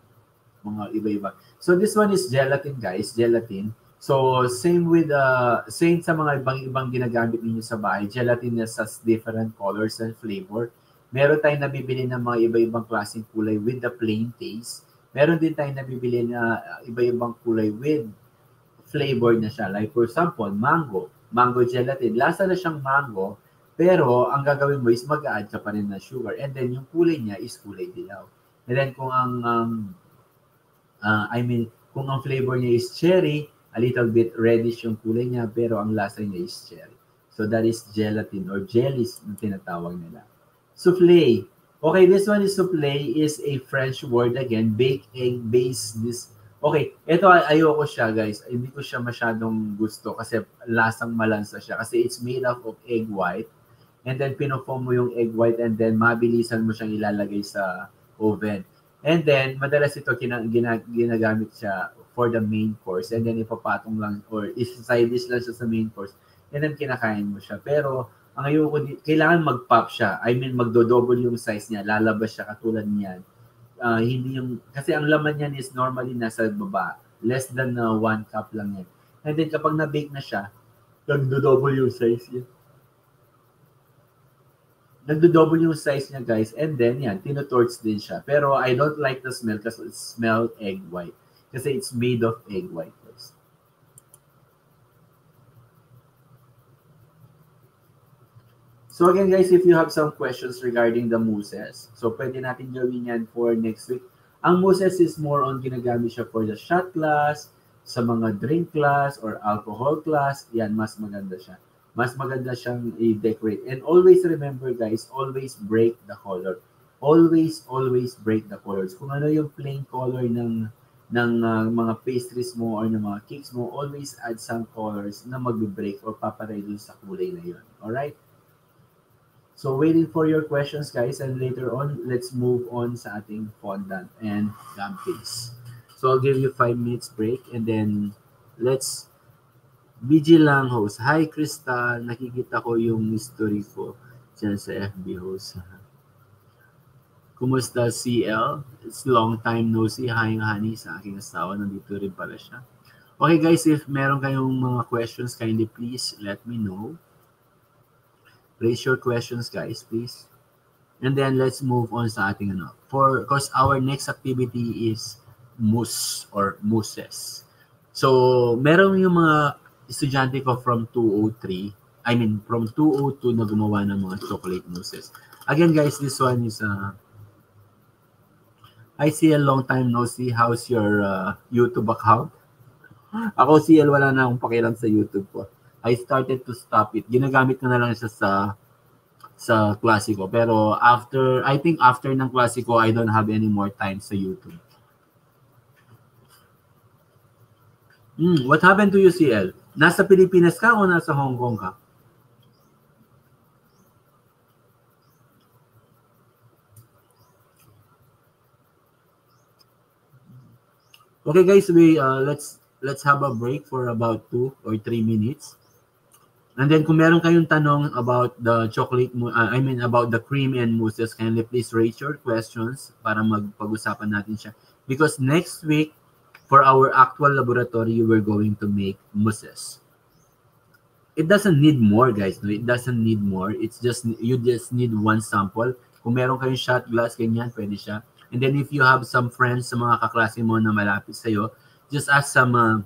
mga iba-iba. So, this one is gelatin, guys. Gelatin. So, same with, uh, same sa mga ibang-ibang ginagamit ninyo sa bahay, gelatin has different colors and flavor. Meron tayong nabibili ng mga iba-ibang klaseng kulay with the plain taste. Meron din tayong nabibili na iba-ibang kulay with flavor na siya. Like for example, mango. Mango gelatin. Lasa na siyang mango, pero ang gagawin mo is mag-add ka pa rin ng sugar. And then yung kulay niya is kulay dilaw. And then kung ang, um, uh, I mean, kung ang flavor niya is cherry, a little bit reddish yung kulay niya, pero ang lasa niya is cherry. So that is gelatin or jellies na tinatawag nila. Souffle. Okay, this one is souffle is a French word again, baked egg based this. Okay, ito ay ayoko siya guys. Hindi ko siya masyadong gusto kasi lasang malansa siya kasi it's made up of egg white and then pinofoam mo yung egg white and then mabilisan mo siyang ilalagay sa oven. And then, madalas ito gina, ginagamit siya for the main course and then ipapatong lang or side dish lang siya sa main course and then kinakain mo siya. Pero ang ayoko, kailangan mag-pop siya. I mean, magdo-double yung size niya. Lalabas siya katulad niyan. Uh, hindi yung, kasi ang laman niyan is normally nasa baba. Less than uh, one cup lang yan. And then kapag na-bake na siya, nagdo-double yung size niya. Nagdo-double yung size niya, guys. And then, yan, tinotorch din siya. Pero I don't like the smell kasi it smell egg white. Kasi it's made of egg white rice. So again guys, if you have some questions regarding the mousses, so pwede natin gawin yan for next week. Ang mousses is more on ginagamit siya for the shot class, sa mga drink class or alcohol class, yan, mas maganda siya. Mas maganda siyang i-decorate. And always remember guys, always break the color. Always, always break the colors. Kung ano yung plain color ng ng uh, mga pastries mo or ng mga cakes mo, always add some colors na mag-break or paparay dun sa kulay na yun. Alright? So waiting for your questions guys and later on, let's move on sa ating fondant and gum paste. So I'll give you five minutes break and then let's BG lang host. Hi Krista, nakikita ko yung history ko dyan sa FB host. Kumusta CL? It's long time no see. Hi honey sa aking asawa. Nandito rin pala siya. Okay guys, if meron kayong mga questions, kindly please let me know. Raise your questions guys, please. And then let's move on sa ating ano. For, because our next activity is mousse or mousses. So, meron yung mga estudyante ko from 203, I mean, from 202 na gumawa ng mga chocolate mousses. Again, guys, this one is, uh, I a long time no see. How's your uh, YouTube account? Ako, CL, wala na akong pakiram sa YouTube ko. I started to stop it. Ginagamit ko na lang siya sa sa Classico. Pero after, I think after ng Classico, I don't have any more time sa YouTube. Mm, what happened to UCL? Nasa Pilipinas ka o nasa Hong Kong ka? Okay guys, we uh, let's let's have a break for about 2 or 3 minutes. And then kung meron kayong tanong about the chocolate, uh, I mean about the cream and mousses, kindly please raise your questions para magpag-usapan natin siya. Because next week, for our actual laboratory, we're going to make mousses. It doesn't need more, guys. No? It doesn't need more. It's just, you just need one sample. Kung meron kayong shot glass, ganyan, pwede siya. And then if you have some friends sa mga kaklase mo na malapit sa'yo, just ask some, uh,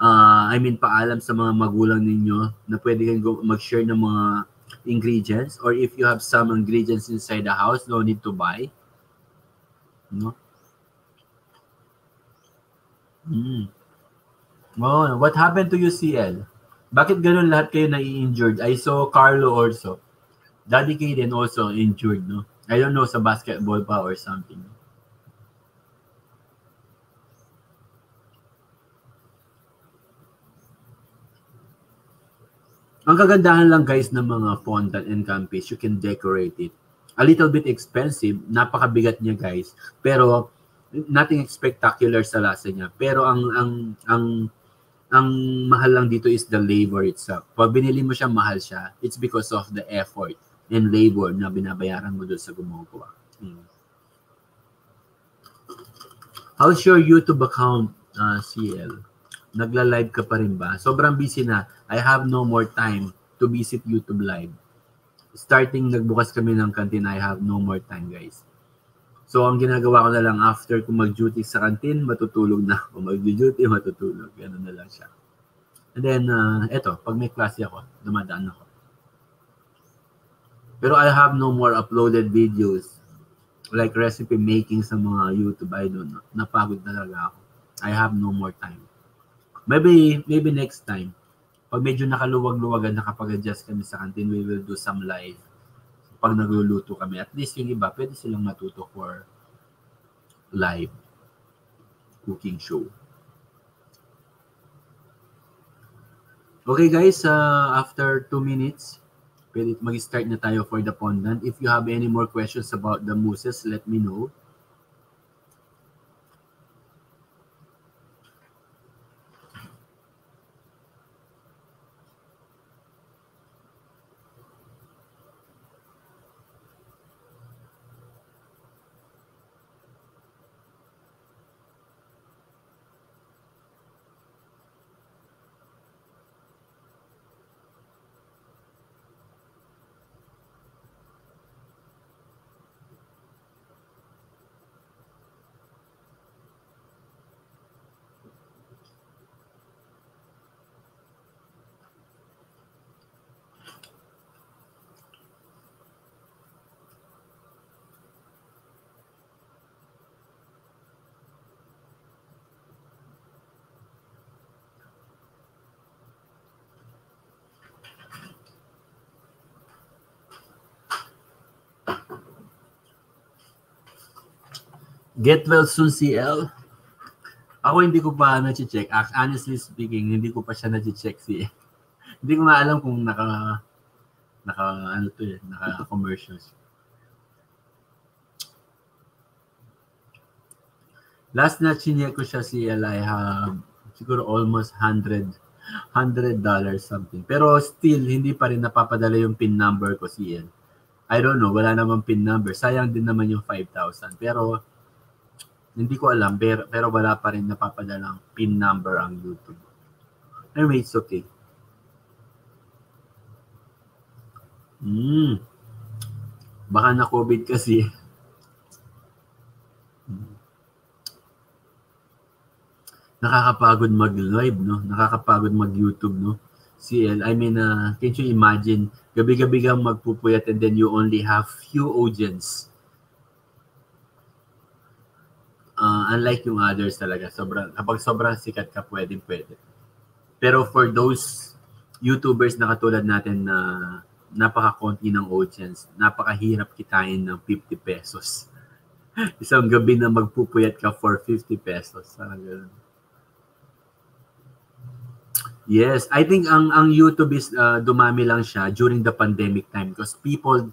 uh, I mean, paalam sa mga magulang ninyo na pwede kayong mag-share ng mga ingredients. Or if you have some ingredients inside the house, no need to buy. No? Mm. Oh, what happened to UCL? Bakit ganun lahat kayo na-injured? I saw Carlo also. Daddy K din also injured, no? I don't know sa basketball pa or something. Ang kagandahan lang guys ng mga fondant and campus, you can decorate it. A little bit expensive, napakabigat niya guys. Pero nothing spectacular sa lasa niya. Pero ang ang ang ang mahal lang dito is the labor itself. Pag binili mo siya, mahal siya. It's because of the effort and labor na binabayaran mo doon sa gumagawa. Hmm. How's your YouTube account, uh, CL? Nagla-live ka pa rin ba? Sobrang busy na. I have no more time to visit YouTube live. Starting nagbukas kami ng canteen, I have no more time, guys. So, ang ginagawa ko na lang after kung mag-duty sa canteen, matutulog na ako. Mag-duty, matutulog. Ganun na lang siya. And then, uh, eto, pag may klase ako, dumadaan ako. Pero I have no more uploaded videos like recipe making sa mga YouTube. I don't know. Napagod talaga ako. I have no more time. Maybe, maybe next time. Pag medyo nakaluwag-luwagan, nakapag-adjust kami sa canteen, we will do some live pag nagluluto kami, at least yung iba, pwede silang matuto for live cooking show. Okay guys, uh, after 2 minutes, mag-start na tayo for the fondant. If you have any more questions about the mousses, let me know. Get well soon, CL. Ako hindi ko pa na-check. Honestly speaking, hindi ko pa siya na-check si Hindi ko nga alam kung naka naka ano to eh, naka commercials. Last na chinek ko siya si I have siguro almost 100 100 dollars something. Pero still, hindi pa rin napapadala yung PIN number ko CL. I don't know, wala namang PIN number. Sayang din naman yung 5,000. Pero, hindi ko alam, pero, pero wala pa rin napapadala ng PIN number ang YouTube. Anyway, it's okay. Hmm. Baka na COVID kasi. nakakapagod mag-live, no? Nakakapagod mag-YouTube, no? CL, I mean, uh, can't you imagine, gabi-gabi kang magpupuyat and then you only have few audience. Uh, unlike yung others talaga, sobrang, kapag sobrang sikat ka, pwede, pwede. Pero for those YouTubers na katulad natin na napaka-konti ng audience, napakahirap kitain ng 50 pesos. Isang gabi na magpupuyat ka for 50 pesos. Parang ganun. Yes, I think ang ang YouTube is uh, dumami lang siya during the pandemic time because people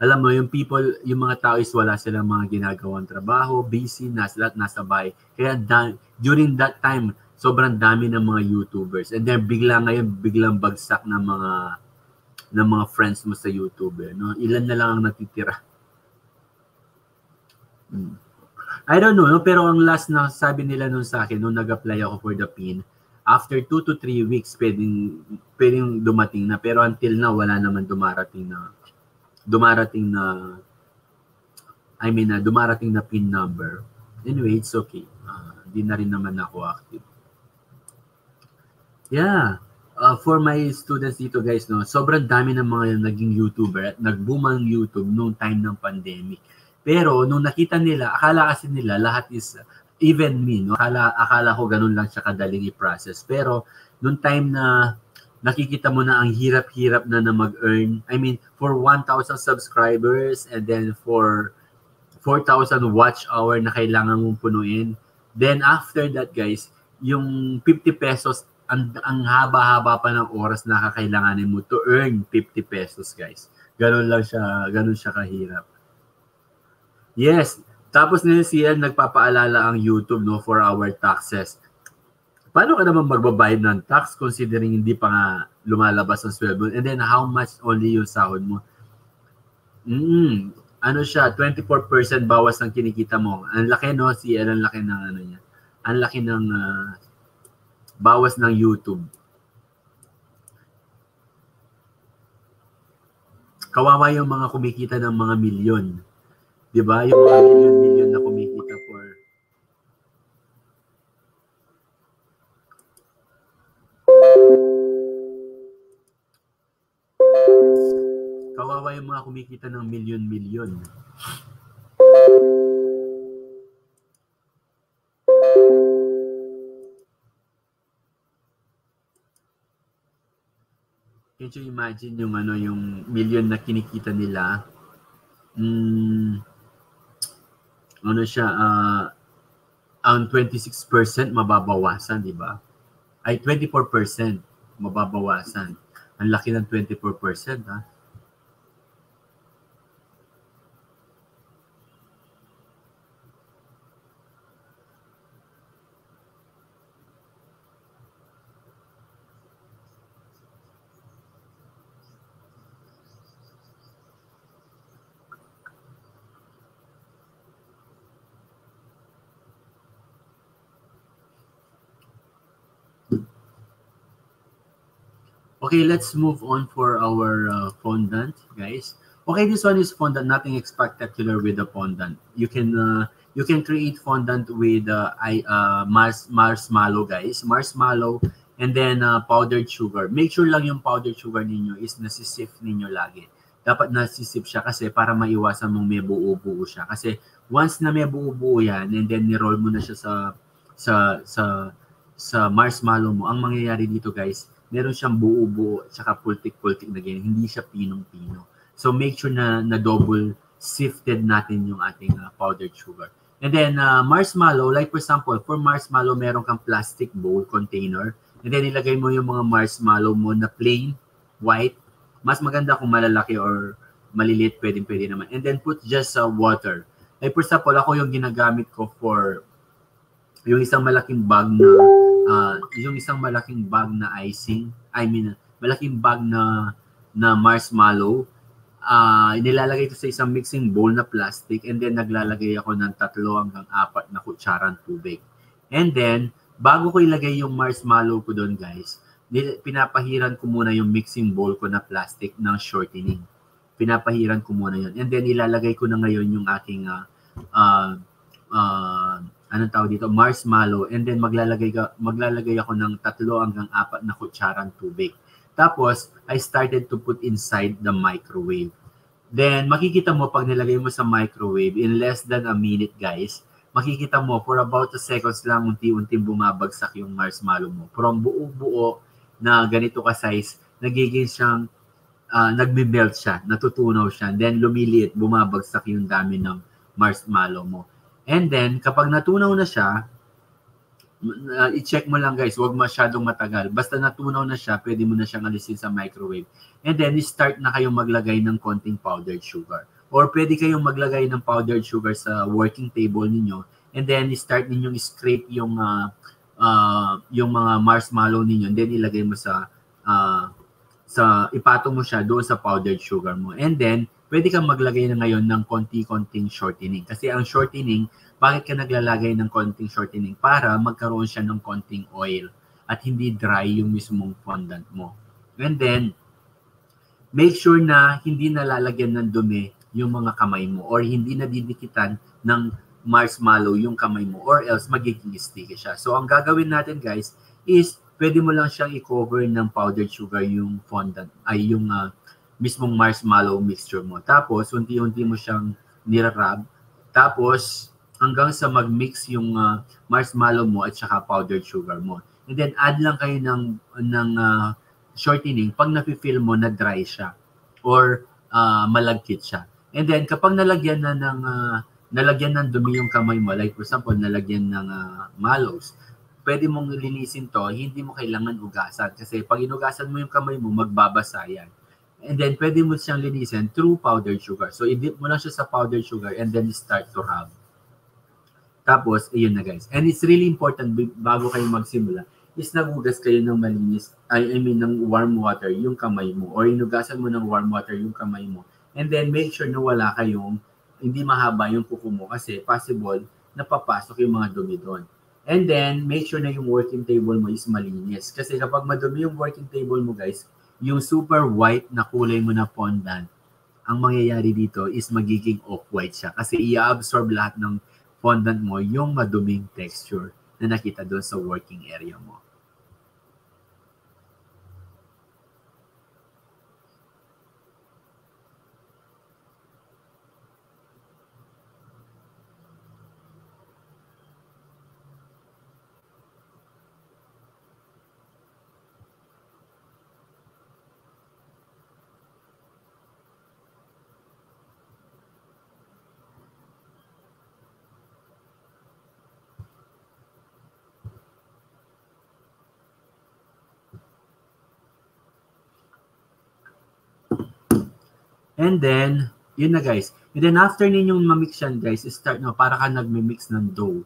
alam mo yung people, yung mga tao is wala silang mga ginagawang trabaho, busy, nasa lahat nasa bahay. Kaya da, during that time, sobrang dami ng mga YouTubers. And then bigla ngayon, biglang bagsak ng mga ng mga friends mo sa YouTube. Eh, no? Ilan na lang ang natitira. Hmm. I don't know, no? pero ang last na sabi nila nung sa akin, nung nag-apply ako for the PIN, after 2 to 3 weeks pwedeng pwedeng dumating na pero until now wala naman dumarating na dumarating na I mean na dumarating na pin number. Anyway, it's okay. Hindi uh, na rin naman ako active. Yeah. Uh, for my students dito guys, no, sobrang dami ng mga naging YouTuber at nag-boom ang YouTube noong time ng pandemic. Pero nung nakita nila, akala kasi nila lahat is even me, no? Akala, akala ko ganun lang siya kadaling i-process. Pero, nung time na nakikita mo na ang hirap-hirap na na mag-earn, I mean, for 1,000 subscribers and then for 4,000 watch hour na kailangan mong punuin. Then after that, guys, yung 50 pesos, ang, ang haba-haba pa ng oras na kakailanganin mo to earn 50 pesos, guys. Ganun lang siya, ganun siya kahirap. Yes, tapos nila siya nagpapaalala ang YouTube no for our taxes. Paano ka naman magbabayad ng tax considering hindi pa nga lumalabas ang sweldo? And then how much only yung sahod mo? Mm, ano siya, 24% bawas ng kinikita mo. Ang laki no, si ang laki ng ano niya. Ang laki ng uh, bawas ng YouTube. Kawawa yung mga kumikita ng mga milyon. 'Di ba? Yung mga milyon-milyon na kumikita Kawawa yung mga kumikita ng milyon-milyon. Can you imagine yung ano yung million na kinikita nila? Mm, ano siya, uh, ang 26% mababawasan, di ba? Ay, 24% mababawasan. Ang laki ng 24%, ha? Okay, let's move on for our uh, fondant, guys. Okay, this one is fondant, nothing spectacular with the fondant. You can uh, you can create fondant with uh, I, uh, mars marshmallow, guys. Marshmallow and then uh, powdered sugar. Make sure lang yung powdered sugar ninyo is nasisip ninyo lagi. Dapat nasisip siya kasi para maiwasan mong may buo-buo siya. Kasi once na may buo-buo yan and then ni-roll mo na siya sa sa sa sa marshmallow mo, ang mangyayari dito guys, meron siyang buo-buo at saka pultik-pultik na ganyan. Hindi siya pinong-pino. So make sure na na double sifted natin yung ating uh, powdered sugar. And then uh, marshmallow, like for example, for marshmallow, meron kang plastic bowl container. And then ilagay mo yung mga marshmallow mo na plain, white. Mas maganda kung malalaki or maliliit, pwedeng pwede naman. And then put just uh, water. Like for example, ako yung ginagamit ko for yung isang malaking bag na uh, yung isang malaking bag na icing, I mean, malaking bag na na marshmallow, uh, nilalagay ko sa isang mixing bowl na plastic and then naglalagay ako ng tatlo hanggang apat na kutsarang tubig. And then, bago ko ilagay yung marshmallow ko doon guys, pinapahiran ko muna yung mixing bowl ko na plastic ng shortening. Pinapahiran ko muna yun. And then ilalagay ko na ngayon yung aking uh, uh, uh, anong tawag dito, marshmallow, and then maglalagay, ka, maglalagay ako ng tatlo hanggang apat na kutsarang tubig. Tapos, I started to put inside the microwave. Then, makikita mo pag nilagay mo sa microwave, in less than a minute, guys, makikita mo for about a seconds lang unti-unti bumabagsak yung marshmallow mo. From buo-buo na ganito ka size, nagiging siyang uh, nagme-melt siya, natutunaw siya, then lumiliit, bumabagsak yung dami ng marshmallow mo. And then, kapag natunaw na siya, uh, i-check mo lang guys, huwag masyadong matagal. Basta natunaw na siya, pwede mo na siyang alisin sa microwave. And then, start na kayong maglagay ng konting powdered sugar. Or pwede kayong maglagay ng powdered sugar sa working table ninyo. And then, start ninyong scrape yung uh, uh, yung mga marshmallow ninyo. And then, ilagay mo sa uh, sa ipatong mo siya doon sa powdered sugar mo. And then, pwede kang maglagay na ngayon ng konti-konting shortening. Kasi ang shortening, bakit ka naglalagay ng konting shortening? Para magkaroon siya ng konting oil at hindi dry yung mismong fondant mo. And then, make sure na hindi nalalagyan ng dumi yung mga kamay mo or hindi nadidikitan ng marshmallow yung kamay mo or else magiging sticky siya. So, ang gagawin natin guys is pwede mo lang siyang i-cover ng powdered sugar yung fondant, ay yung uh, mismong marshmallow mixture mo. Tapos, unti-unti mo siyang nirarab. Tapos, hanggang sa mag-mix yung uh, marshmallow mo at saka powdered sugar mo. And then, add lang kayo ng, ng uh, shortening pag nafe-feel mo na dry siya or uh, malagkit siya. And then, kapag nalagyan na ng uh, nalagyan ng dumi yung kamay mo, like for example, nalagyan ng uh, mallows, pwede mong linisin to, hindi mo kailangan ugasan. Kasi pag inugasan mo yung kamay mo, magbabasa yan. And then, pwede mo siyang linisin through powdered sugar. So, i-dip mo lang siya sa powdered sugar and then start to rub. Tapos, ayun na guys. And it's really important bago kayo magsimula is nagugas kayo ng malinis, I, I mean, ng warm water yung kamay mo or inugasan mo ng warm water yung kamay mo. And then, make sure na wala kayong, hindi mahaba yung kuko mo kasi possible na papasok yung mga dumi doon. And then, make sure na yung working table mo is malinis. Kasi kapag madumi yung working table mo guys, yung super white na kulay mo na fondant, ang mangyayari dito is magiging off-white siya kasi i-absorb lahat ng fondant mo yung maduming texture na nakita doon sa working area mo. And then, yun na guys. And then after ninyong mamix yan guys, start na para ka nagme-mix ng dough.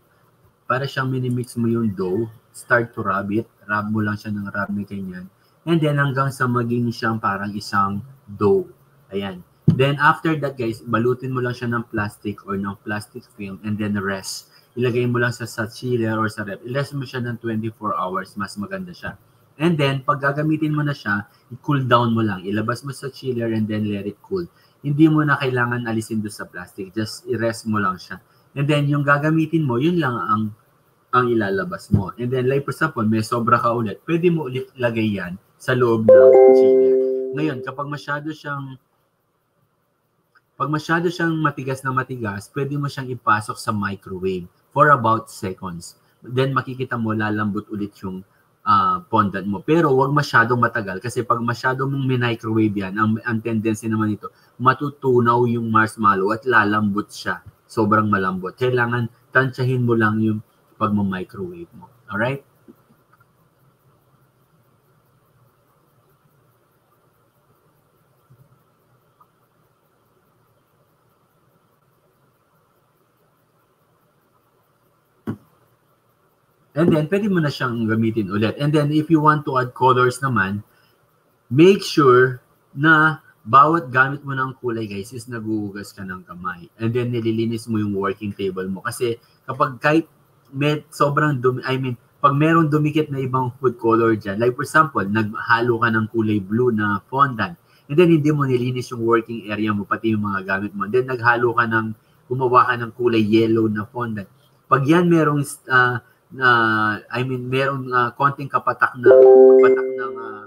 Para siyang minimix mo yung dough, start to rub it. Rub mo lang siya ng rub na ganyan. And then hanggang sa maging siyang parang isang dough. Ayan. Then after that guys, balutin mo lang siya ng plastic or ng plastic film and then rest. Ilagay mo lang sa, sa chiller or sa rep. Iless mo siya ng 24 hours, mas maganda siya. And then, pag gagamitin mo na siya, i-cool down mo lang. Ilabas mo sa chiller and then let it cool. Hindi mo na kailangan alisin doon sa plastic. Just i-rest mo lang siya. And then, yung gagamitin mo, yun lang ang ang ilalabas mo. And then, like for example, may sobra ka ulit, pwede mo ulit lagay yan sa loob ng chiller. Ngayon, kapag masyado siyang pag masyado siyang matigas na matigas, pwede mo siyang ipasok sa microwave for about seconds. Then makikita mo lalambot ulit yung uh, fondant mo. Pero wag masyadong matagal kasi pag masyadong mong microwave yan, ang, ang tendency naman nito, matutunaw yung marshmallow at lalambot siya. Sobrang malambot. Kailangan tansyahin mo lang yung pag-microwave mo. Alright? And then, pwede mo na siyang gamitin ulit. And then, if you want to add colors naman, make sure na bawat gamit mo ng kulay, guys, is naguhugas ka ng kamay. And then, nililinis mo yung working table mo. Kasi kapag kahit may sobrang dumi, I mean, pag meron dumikit na ibang food color dyan, like for example, naghalo ka ng kulay blue na fondant, and then hindi mo nilinis yung working area mo, pati yung mga gamit mo. Then naghalo ka ng, gumawa ka ng kulay yellow na fondant. Pag yan merong uh, na I mean merong uh, konting kapatak na kapatak ng uh,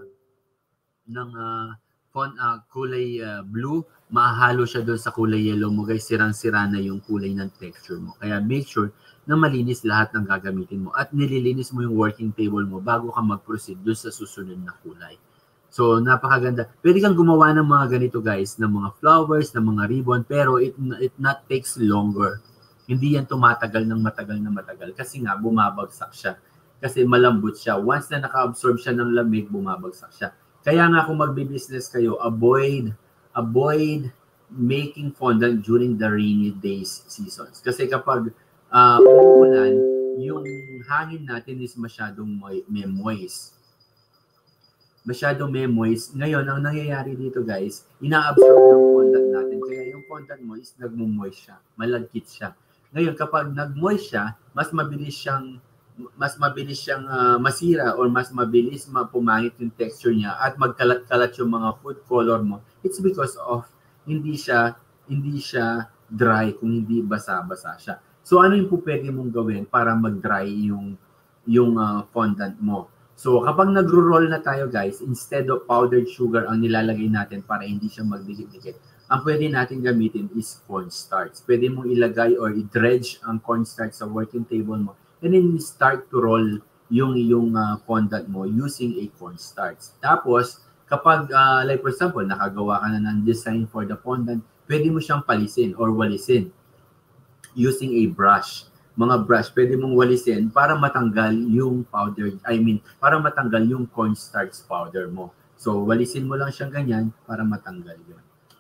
ng uh, font uh, kulay uh, blue mahalo siya doon sa kulay yellow mo guys. Sirang-sira na yung kulay ng texture mo. Kaya make sure na malinis lahat ng gagamitin mo at nililinis mo yung working table mo bago ka mag-proceed doon sa susunod na kulay. So, napakaganda. Pwede kang gumawa ng mga ganito guys, ng mga flowers, ng mga ribbon, pero it, it not takes longer hindi yan tumatagal ng matagal na matagal kasi nga bumabagsak siya. Kasi malambot siya. Once na naka-absorb siya ng lamig, bumabagsak siya. Kaya nga kung magbi-business kayo, avoid avoid making fondant during the rainy days seasons. Kasi kapag uh, umuulan, yung hangin natin is masyadong may moist. Masyadong may moist. Ngayon, ang nangyayari dito guys, ina-absorb ng fondant natin. Kaya yung fondant mo is nagmo-moist siya. Malagkit siya. Ngayon, kapag nag-moist siya, mas mabilis siyang mas mabilis siyang uh, masira or mas mabilis mapumangit yung texture niya at magkalat-kalat yung mga food color mo. It's because of hindi siya hindi siya dry kung hindi basa-basa siya. So ano yung po pwede mong gawin para mag-dry yung yung uh, fondant mo? So kapag nagro-roll na tayo guys, instead of powdered sugar ang nilalagay natin para hindi siya magdikit-dikit, ang pwede natin gamitin is cornstarch. Pwede mong ilagay or i-dredge ang cornstarch sa working table mo and then start to roll yung yung uh, fondant mo using a cornstarch. Tapos, kapag, uh, like for example, nakagawa ka na ng design for the fondant, pwede mo siyang palisin or walisin using a brush. Mga brush, pwede mong walisin para matanggal yung powder, I mean, para matanggal yung cornstarch powder mo. So, walisin mo lang siyang ganyan para matanggal yun.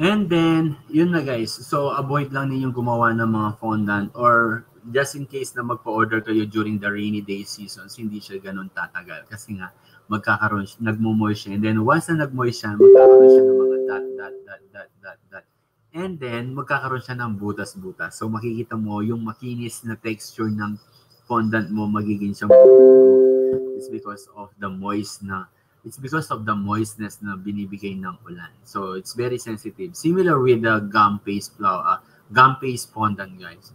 And then, yun na guys. So, avoid lang ninyong gumawa ng mga fondant or just in case na magpa-order kayo during the rainy day seasons, hindi siya ganun tatagal. Kasi nga, magkakaroon siya, nagmo-moist siya. And then, once na nag-moist siya, magkakaroon siya ng mga dot, dot, dot, dot, dot, dot. And then, magkakaroon siya ng butas-butas. So, makikita mo yung makinis na texture ng fondant mo, magiging siyang it's because of the moist na it's because of the moistness na binibigay ng ulan. So it's very sensitive. Similar with the gum paste flour, uh, gum paste fondant guys.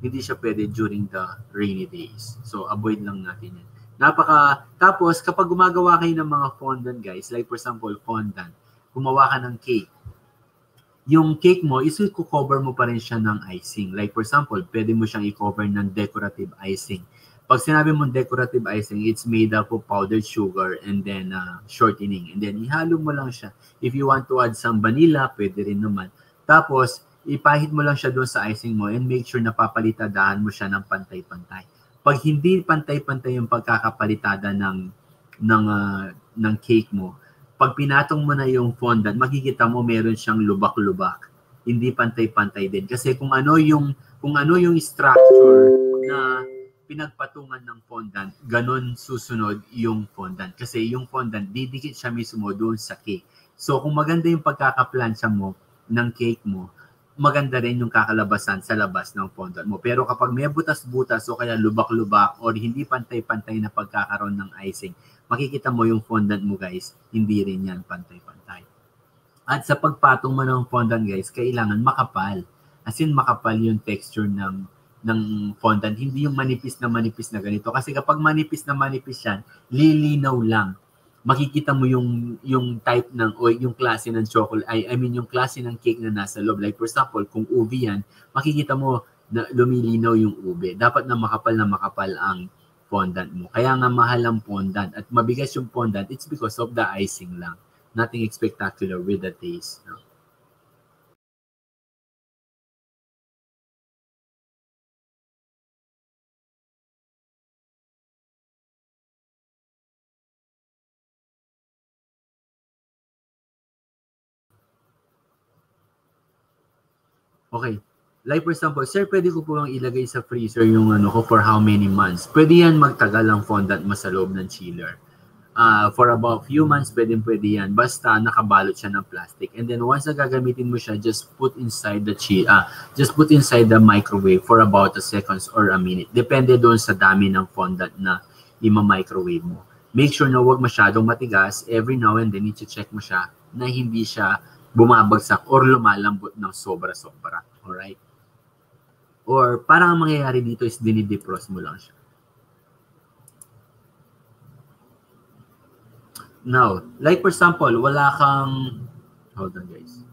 Hindi siya pwede during the rainy days. So avoid lang natin yan. Napaka, tapos kapag gumagawa kayo ng mga fondant guys, like for example, fondant, gumawa ka ng cake. Yung cake mo, is cover mo pa rin siya ng icing. Like for example, pwede mo siyang i-cover ng decorative icing pag sinabi mong decorative icing, it's made up of powdered sugar and then uh, shortening. And then ihalo mo lang siya. If you want to add some vanilla, pwede rin naman. Tapos, ipahid mo lang siya doon sa icing mo and make sure na papalitadahan mo siya ng pantay-pantay. Pag hindi pantay-pantay yung pagkakapalitada ng ng uh, ng cake mo, pag pinatong mo na yung fondant, makikita mo meron siyang lubak-lubak. Hindi pantay-pantay din kasi kung ano yung kung ano yung structure na pinagpatungan ng fondant, ganun susunod yung fondant. Kasi yung fondant, didikit siya mismo doon sa cake. So kung maganda yung pagkakaplansya mo ng cake mo, maganda rin yung kakalabasan sa labas ng fondant mo. Pero kapag may butas-butas o kaya lubak-lubak or hindi pantay-pantay na pagkakaroon ng icing, makikita mo yung fondant mo guys, hindi rin yan pantay-pantay. At sa pagpatong mo ng fondant guys, kailangan makapal. As in makapal yung texture ng ng fondant, hindi yung manipis na manipis na ganito. Kasi kapag manipis na manipis yan, lilinaw lang. Makikita mo yung yung type ng o yung klase ng chocolate, I, I mean yung klase ng cake na nasa loob. Like for example, kung ube yan, makikita mo na lumilinaw yung ube. Dapat na makapal na makapal ang fondant mo. Kaya nga mahal ang fondant at mabigas yung fondant, it's because of the icing lang. Nothing spectacular with the taste. No? Okay. Like for example, sir, pwede ko po bang ilagay sa freezer yung ano ko for how many months? Pwede yan magtagal ang fondant mo sa loob ng chiller. Uh, for about few months, pwede pwede yan. Basta nakabalot siya ng plastic. And then once na gagamitin mo siya, just put inside the chi uh, just put inside the microwave for about a seconds or a minute. Depende doon sa dami ng fondant na ima-microwave mo. Make sure na huwag masyadong matigas. Every now and then, i-check mo siya na hindi siya bumabagsak or lumalambot ng sobra-sobra. Alright? Or parang ang mangyayari dito is dinidefrost mo lang siya. Now, like for example, wala kang, hold on guys.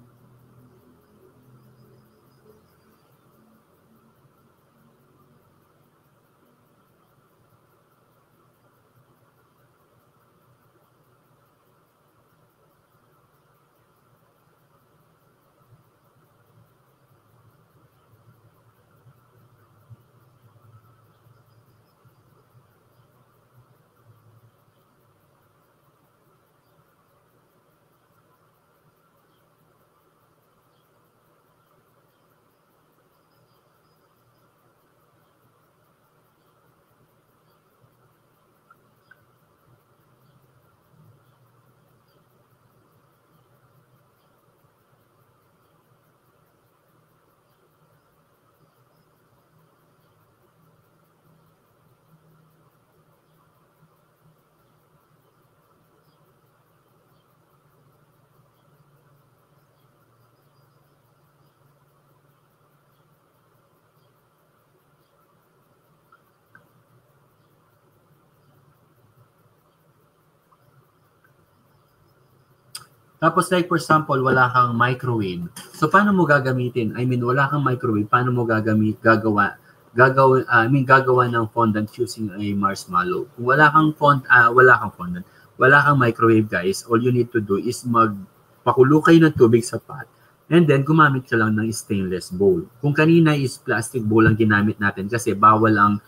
Tapos like for example, wala kang microwave. So paano mo gagamitin? I mean, wala kang microwave, paano mo gagamit gagawa gagawa uh, I mean gagawa ng fondant using a marshmallow. Kung wala kang fond uh, wala kang fondant, wala kang microwave guys, all you need to do is magpakulo kayo ng tubig sa pot and then gumamit ka lang ng stainless bowl. Kung kanina is plastic bowl ang ginamit natin kasi bawal ang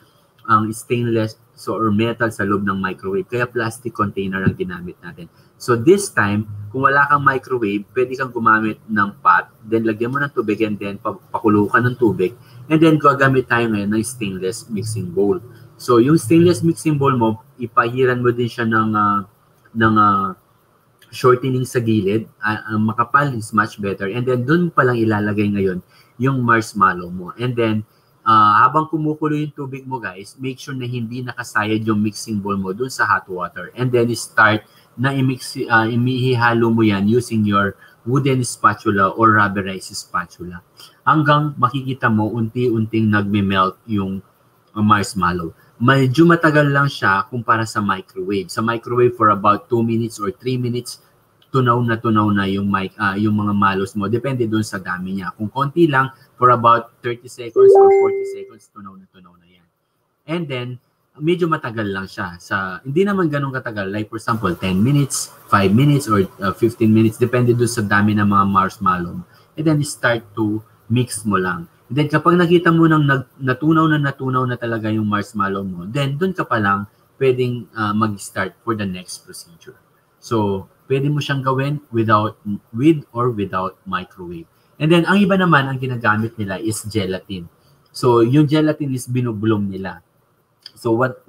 ang stainless so or metal sa loob ng microwave. Kaya plastic container ang ginamit natin. So this time, kung wala kang microwave, pwede kang gumamit ng pot, then lagyan mo ng tubig and then pakulo ka ng tubig. And then gagamit tayo ngayon ng stainless mixing bowl. So yung stainless mixing bowl mo, ipahiran mo din siya ng uh, ng uh, shortening sa gilid. Uh, ang makapal is much better. And then doon pa lang ilalagay ngayon yung marshmallow mo. And then uh, habang kumukulo yung tubig mo guys, make sure na hindi nakasayad yung mixing bowl mo dun sa hot water. And then start na i-mix, uh, imihihalo mo yan using your wooden spatula or rubberized spatula. Hanggang makikita mo unti-unting nagme-melt yung uh, marshmallow. Medyo matagal lang siya kumpara sa microwave. Sa microwave for about 2 minutes or 3 minutes, tunaw na tunaw na yung mic uh, yung mga malos mo depende doon sa dami niya kung konti lang for about 30 seconds or 40 seconds tunaw na tunaw na yan. And then medyo matagal lang siya. Sa hindi naman ganun katagal. Like for example 10 minutes 5 minutes or uh, 15 minutes depende doon sa dami ng mga marshmallow. And then start to mix mo lang. And then kapag nakita mo nang nag, natunaw na natunaw na talaga yung marshmallow mo then doon ka pa lang pwedeng uh, mag-start for the next procedure. So pwede mo siyang gawin without with or without microwave. And then ang iba naman ang ginagamit nila is gelatin. So yung gelatin is binubloom nila. So what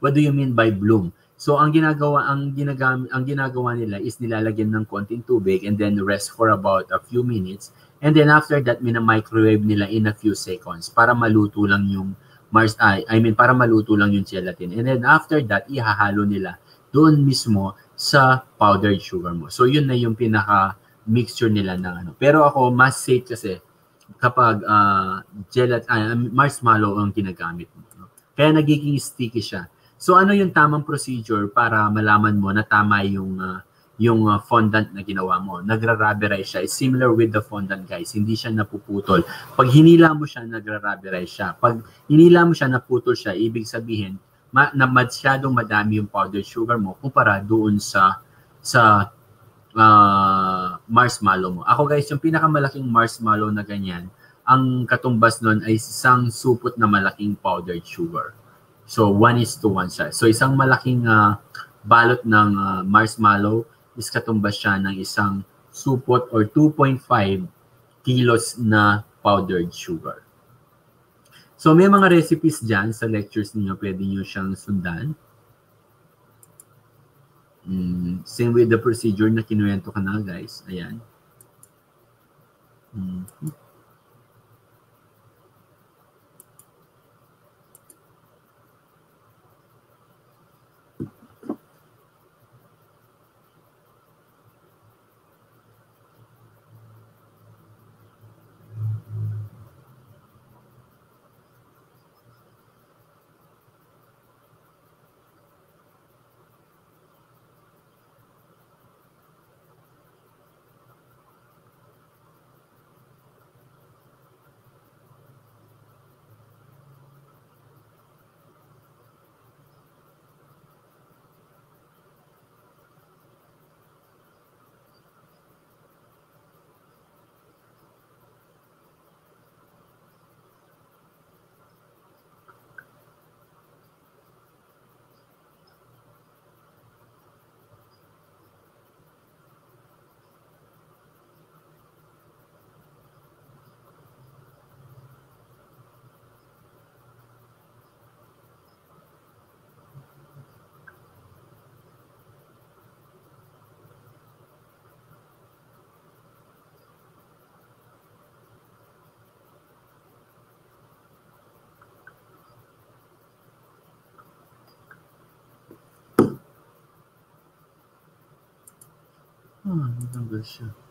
what do you mean by bloom? So ang ginagawa ang ginagamit ang ginagawa nila is nilalagyan ng konting tubig and then rest for about a few minutes and then after that mina-microwave nila in a few seconds para maluto lang yung Mars I, I mean para maluto lang yung gelatin. And then after that ihahalo nila doon mismo sa powdered sugar mo. So yun na yung pinaka mixture nila ng ano. Pero ako mas safe kasi kapag uh, gelat uh, marshmallow ang ginagamit mo. No? Kaya nagiging sticky siya. So ano yung tamang procedure para malaman mo na tama yung uh, yung uh, fondant na ginawa mo. Nagra-rubberize siya. It's similar with the fondant guys. Hindi siya napuputol. Pag hinila mo siya, nagra-rubberize siya. Pag hinila mo siya, naputol siya, ibig sabihin, ma, na masyadong madami yung powdered sugar mo kumpara doon sa sa uh, marshmallow mo. Ako guys, yung pinakamalaking marshmallow na ganyan, ang katumbas nun ay isang supot na malaking powdered sugar. So, one is to one siya. So, isang malaking uh, balot ng uh, marshmallow is katumbas siya ng isang supot or 2.5 kilos na powdered sugar. So may mga recipes dyan sa lectures niyo pwede niyo siyang sundan. Mm, same with the procedure na kinuwento ka na guys. Ayan. Mm-hmm. Ah, natanggal siya.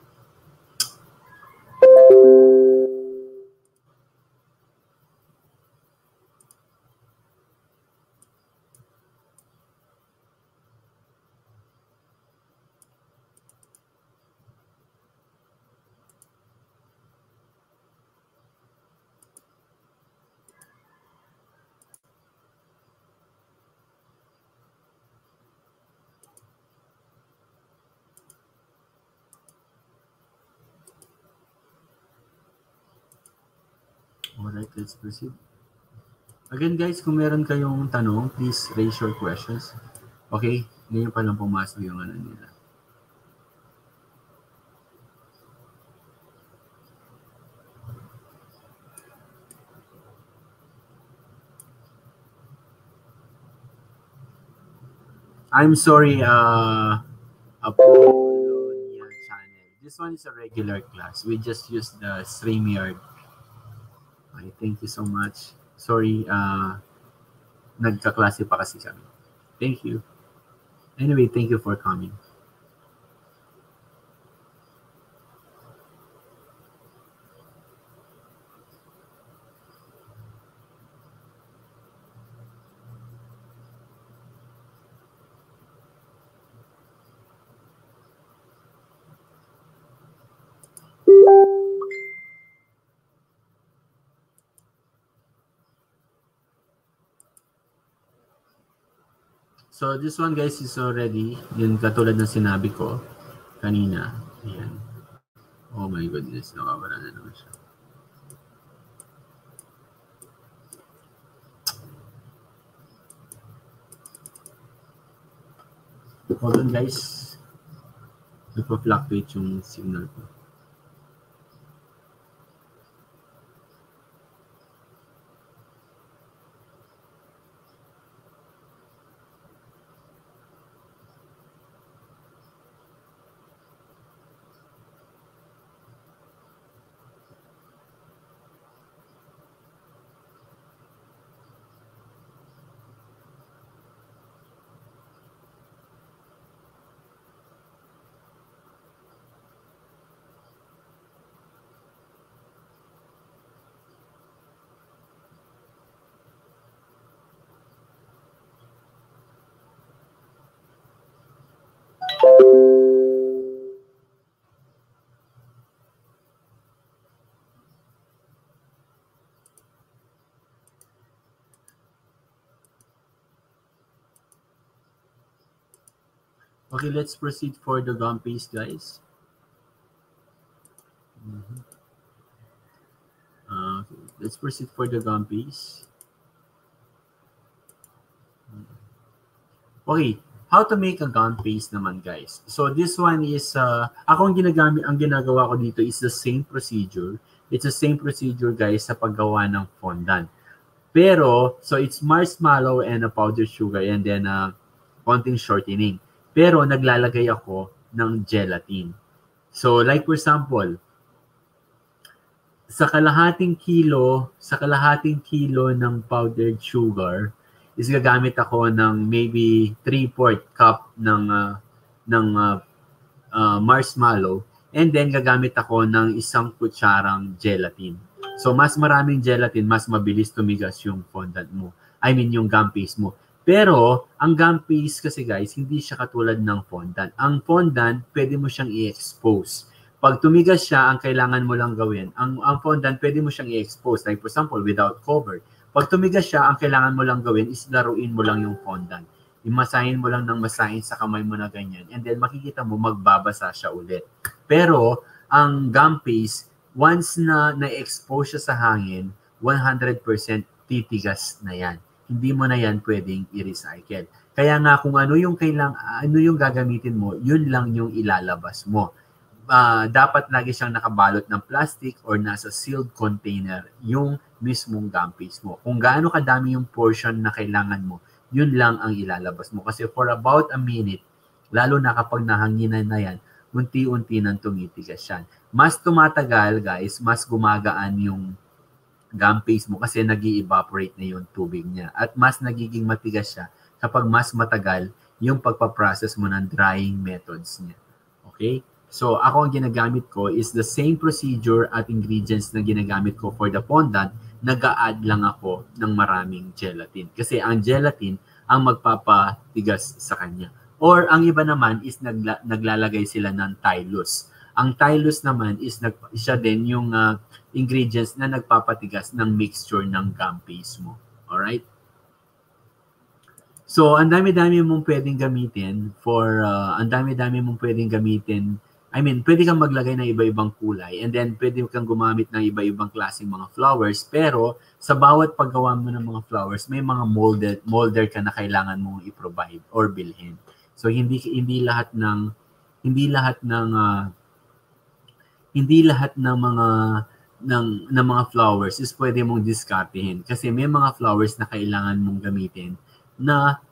Alright, let's proceed. Again guys, kung meron kayong tanong, please raise your questions. Okay? Ngayon pa lang pumasok yung ano nila. I'm sorry, uh, Apollonia channel. This one is a regular class. We just use the StreamYard Okay, thank you so much. Sorry, uh, nagkaklase pa kasi kami. Thank you. Anyway, thank you for coming. So this one guys is already, yun katulad ng sinabi ko kanina. Ayan. Oh my goodness, nawawala na naman siya. Hold on guys. Nagpa-fluctuate yung signal ko. Okay, let's proceed for the gum paste, guys. Mhm. Uh, okay, let's proceed for the gum paste. Okay, how to make a gum paste naman, guys. So this one is, uh, ako ang ginagamit, ang ginagawa ko dito is the same procedure. It's the same procedure, guys, sa paggawa ng fondant. Pero, so it's marshmallow and a powdered sugar and then uh, konting shortening. Pero naglalagay ako ng gelatin. So like for example, sa kalahating kilo, sa kalahating kilo ng powdered sugar, is gagamit ako ng maybe 3/4 cup ng uh, ng uh, uh, marshmallow and then gagamit ako ng isang kutsarang gelatin. So mas maraming gelatin, mas mabilis tumigas yung fondant mo. I mean yung gum paste mo. Pero, ang gum paste kasi guys, hindi siya katulad ng fondant. Ang fondant, pwede mo siyang i-expose. Pag tumigas siya, ang kailangan mo lang gawin, ang, ang fondant, pwede mo siyang i-expose. Like for example, without cover. Pag tumigas siya, ang kailangan mo lang gawin is laruin mo lang yung fondant. Imasahin mo lang ng masahin sa kamay mo na ganyan. And then makikita mo, magbabasa siya ulit. Pero, ang gum paste, once na na-expose siya sa hangin, 100% titigas na yan hindi mo na yan pwedeng i-recycle. Kaya nga kung ano yung kailang ano yung gagamitin mo, yun lang yung ilalabas mo. Uh, dapat lagi siyang nakabalot ng plastic or nasa sealed container yung mismong gum paste mo. Kung gaano kadami yung portion na kailangan mo, yun lang ang ilalabas mo. Kasi for about a minute, lalo na kapag nahanginan na yan, unti-unti nang tumitigas yan. Mas tumatagal, guys, mas gumagaan yung gum paste mo kasi nag evaporate na yung tubig niya. At mas nagiging matigas siya kapag mas matagal yung pagpaprocess mo ng drying methods niya. Okay? So, ako ang ginagamit ko is the same procedure at ingredients na ginagamit ko for the fondant, nag-a-add lang ako ng maraming gelatin. Kasi ang gelatin ang magpapatigas sa kanya. Or ang iba naman is nagla- naglalagay sila ng tylose. Ang tylose naman is nag- siya din yung uh, ingredients na nagpapatigas ng mixture ng gum paste mo. Alright? So, ang dami-dami mong pwedeng gamitin for, uh, ang dami-dami mong pwedeng gamitin. I mean, pwede kang maglagay ng iba-ibang kulay and then pwede kang gumamit ng iba-ibang klaseng mga flowers. Pero, sa bawat paggawa mo ng mga flowers, may mga molded, molder ka na kailangan mong i-provide or bilhin. So, hindi hindi lahat ng hindi lahat ng uh, hindi lahat ng mga ng, ng mga flowers is pwede mong diskartehin. Kasi may mga flowers na kailangan mong gamitin na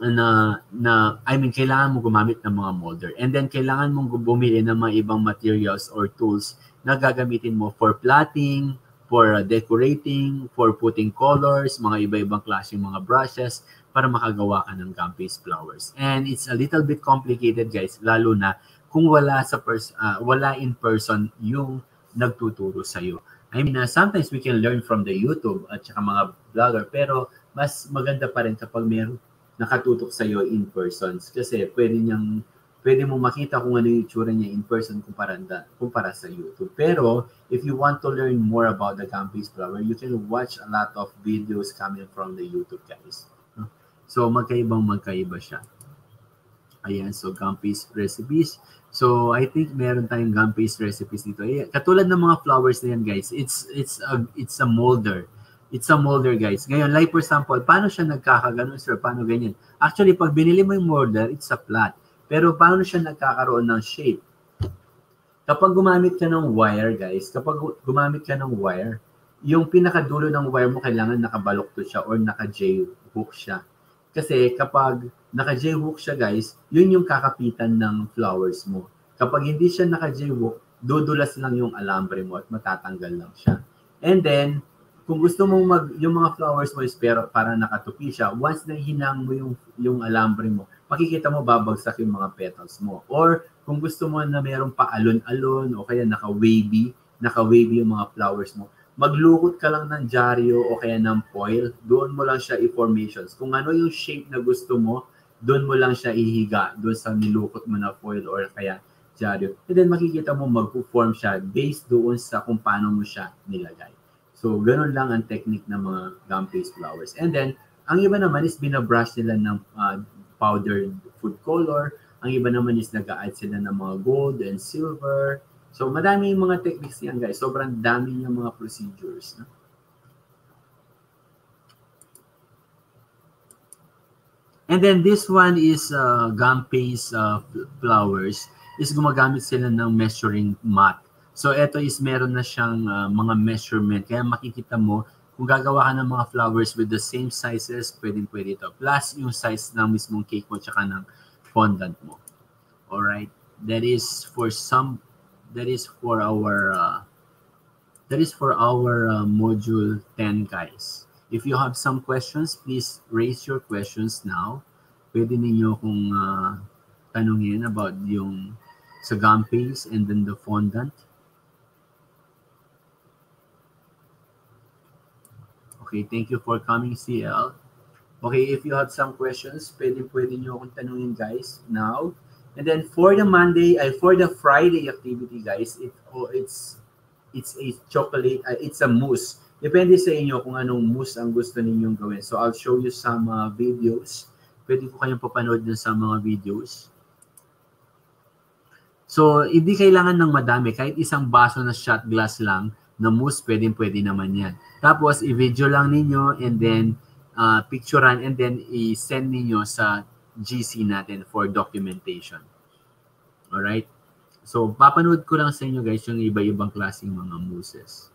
na na I mean kailangan mo gumamit ng mga molder and then kailangan mong bumili ng mga ibang materials or tools na gagamitin mo for plotting, for uh, decorating, for putting colors, mga iba-ibang klaseng mga brushes para makagawa ka ng gum-paste flowers. And it's a little bit complicated guys, lalo na kung wala sa pers uh, wala in person yung nagtuturo sa iyo. I mean, uh, sometimes we can learn from the YouTube at saka mga vlogger, pero mas maganda pa rin kapag meron nakatutok sa iyo in person kasi pwede niyang pwede mo makita kung ano yung itsura niya in person kumpara, kumpara sa YouTube. Pero, if you want to learn more about the Gampis flower, you can watch a lot of videos coming from the YouTube guys. So, magkaibang magkaiba siya. Ayan, so Gampis recipes. So, I think meron tayong Gampis recipes dito. Ayan, katulad ng mga flowers na yan, guys, it's it's a, it's a molder. It's a molder, guys. Ngayon, like for example, paano siya nagkakaganon, sir? Paano ganyan? Actually, pag binili mo yung molder, it's a flat pero paano siya nagkakaroon ng shape? Kapag gumamit ka ng wire, guys, kapag gumamit ka ng wire, yung pinakadulo ng wire mo kailangan nakabalokto siya or naka-J hook siya. Kasi kapag naka-J hook siya, guys, yun yung kakapitan ng flowers mo. Kapag hindi siya naka-J hook, dudulas lang yung alambre mo at matatanggal lang siya. And then, kung gusto mong mag, yung mga flowers mo is pero para nakatupi siya, once na hinang mo yung, yung alambre mo, makikita mo babagsak yung mga petals mo. Or kung gusto mo na mayroong paalon-alon o kaya naka-wavy, naka-wavy yung mga flowers mo, maglukot ka lang ng dyaryo o kaya ng foil, doon mo lang siya i-formations. Kung ano yung shape na gusto mo, doon mo lang siya ihiga, doon sa nilukot mo na foil or kaya dyaryo. And then makikita mo mag-form siya based doon sa kung paano mo siya nilagay. So, ganun lang ang technique ng mga gum paste flowers. And then, ang iba naman is binabrush nila ng uh, powdered food color. Ang iba naman is nag-add sila ng mga gold and silver. So, madami yung mga techniques yan, guys. Sobrang dami yung mga procedures. No? And then this one is uh, gum paste uh, flowers. Is gumagamit sila ng measuring mat. So ito is meron na siyang uh, mga measurement. Kaya makikita mo kung gagawa ka ng mga flowers with the same sizes, pwedeng pwede ito. Plus yung size ng mismong cake mo tsaka ng fondant mo. Alright? That is for some, that is for our, uh, that is for our uh, module 10 guys. If you have some questions, please raise your questions now. Pwede ninyo kung uh, tanungin about yung sa gum paste and then the fondant. Okay, thank you for coming, CL. Okay, if you have some questions, pwede pwede nyo akong tanungin, guys, now. And then for the Monday, uh, for the Friday activity, guys, it, oh, it's it's a chocolate, uh, it's a mousse. Depende sa inyo kung anong mousse ang gusto ninyong gawin. So I'll show you some uh, videos. Pwede ko kayong papanood din sa mga videos. So, hindi kailangan ng madami. Kahit isang baso na shot glass lang, na mousse, pwedeng pwede naman yan. Tapos, i-video lang ninyo and then uh, picturean and then i-send ninyo sa GC natin for documentation. Alright? So, papanood ko lang sa inyo guys yung iba-ibang klaseng mga mousses.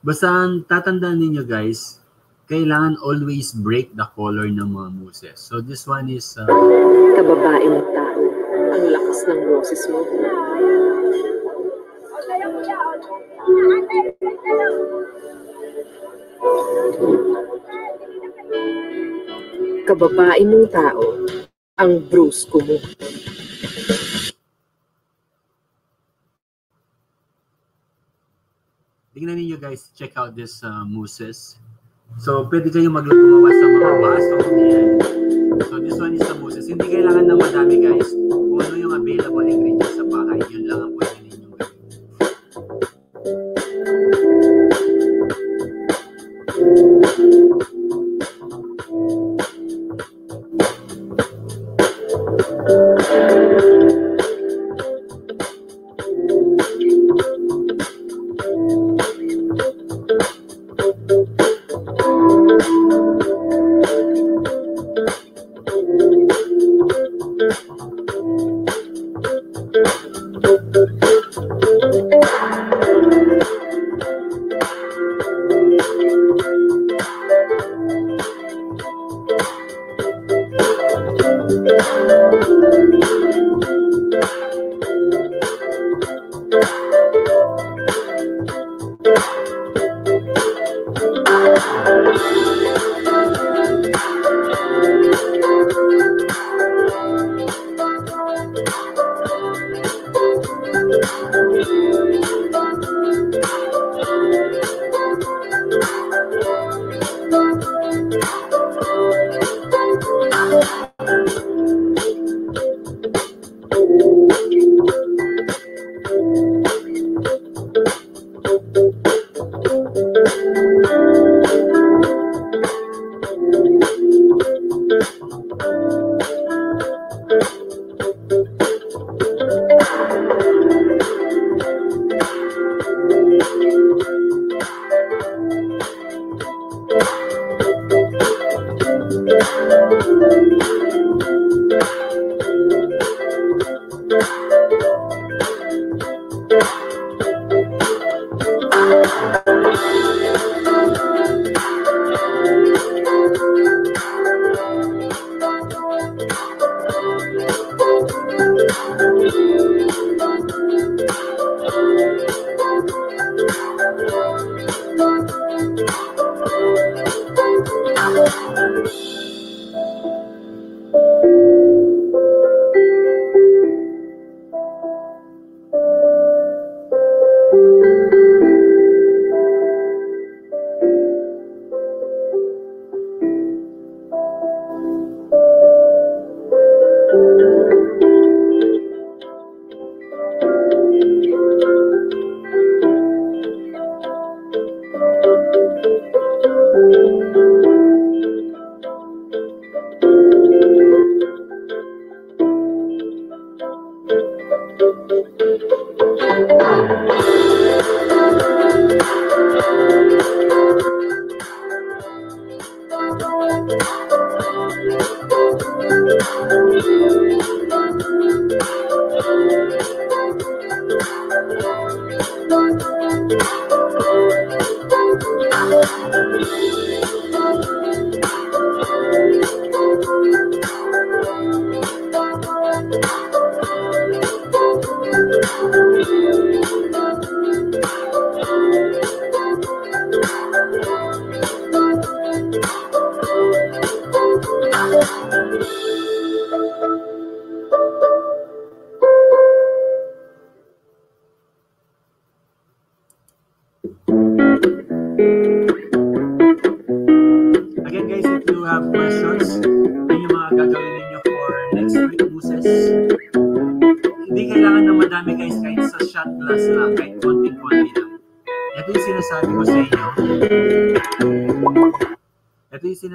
Basta tatandaan ninyo guys, kailangan always break the color ng mga mousses. So this one is... Uh, Kababae mo tao, ang lakas ng boses mo. Kababae mong tao, ang brusko mo. tingnan niyo guys, check out this uh, mousses. So, pwede kayong maglumawa sa mga baso. So, this one is the mousses. Hindi kailangan ng madami guys. Kung ano yung available ingredients sa bahay, yun lang ang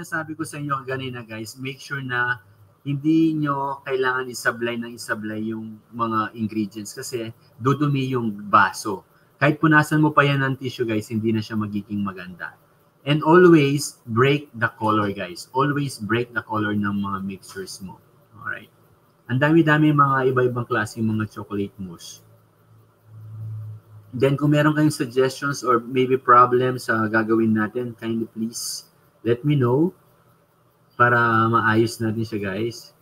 sinasabi ko sa inyo kanina guys, make sure na hindi nyo kailangan isablay ng isablay yung mga ingredients kasi dudumi yung baso. Kahit punasan mo pa yan ng tissue guys, hindi na siya magiging maganda. And always break the color, guys. Always break the color ng mga mixtures mo. Alright. Ang dami-dami mga iba-ibang klase mga chocolate mousse. Then kung meron kayong suggestions or maybe problems sa gagawin natin, kindly please let me know para maayos natin siya, guys.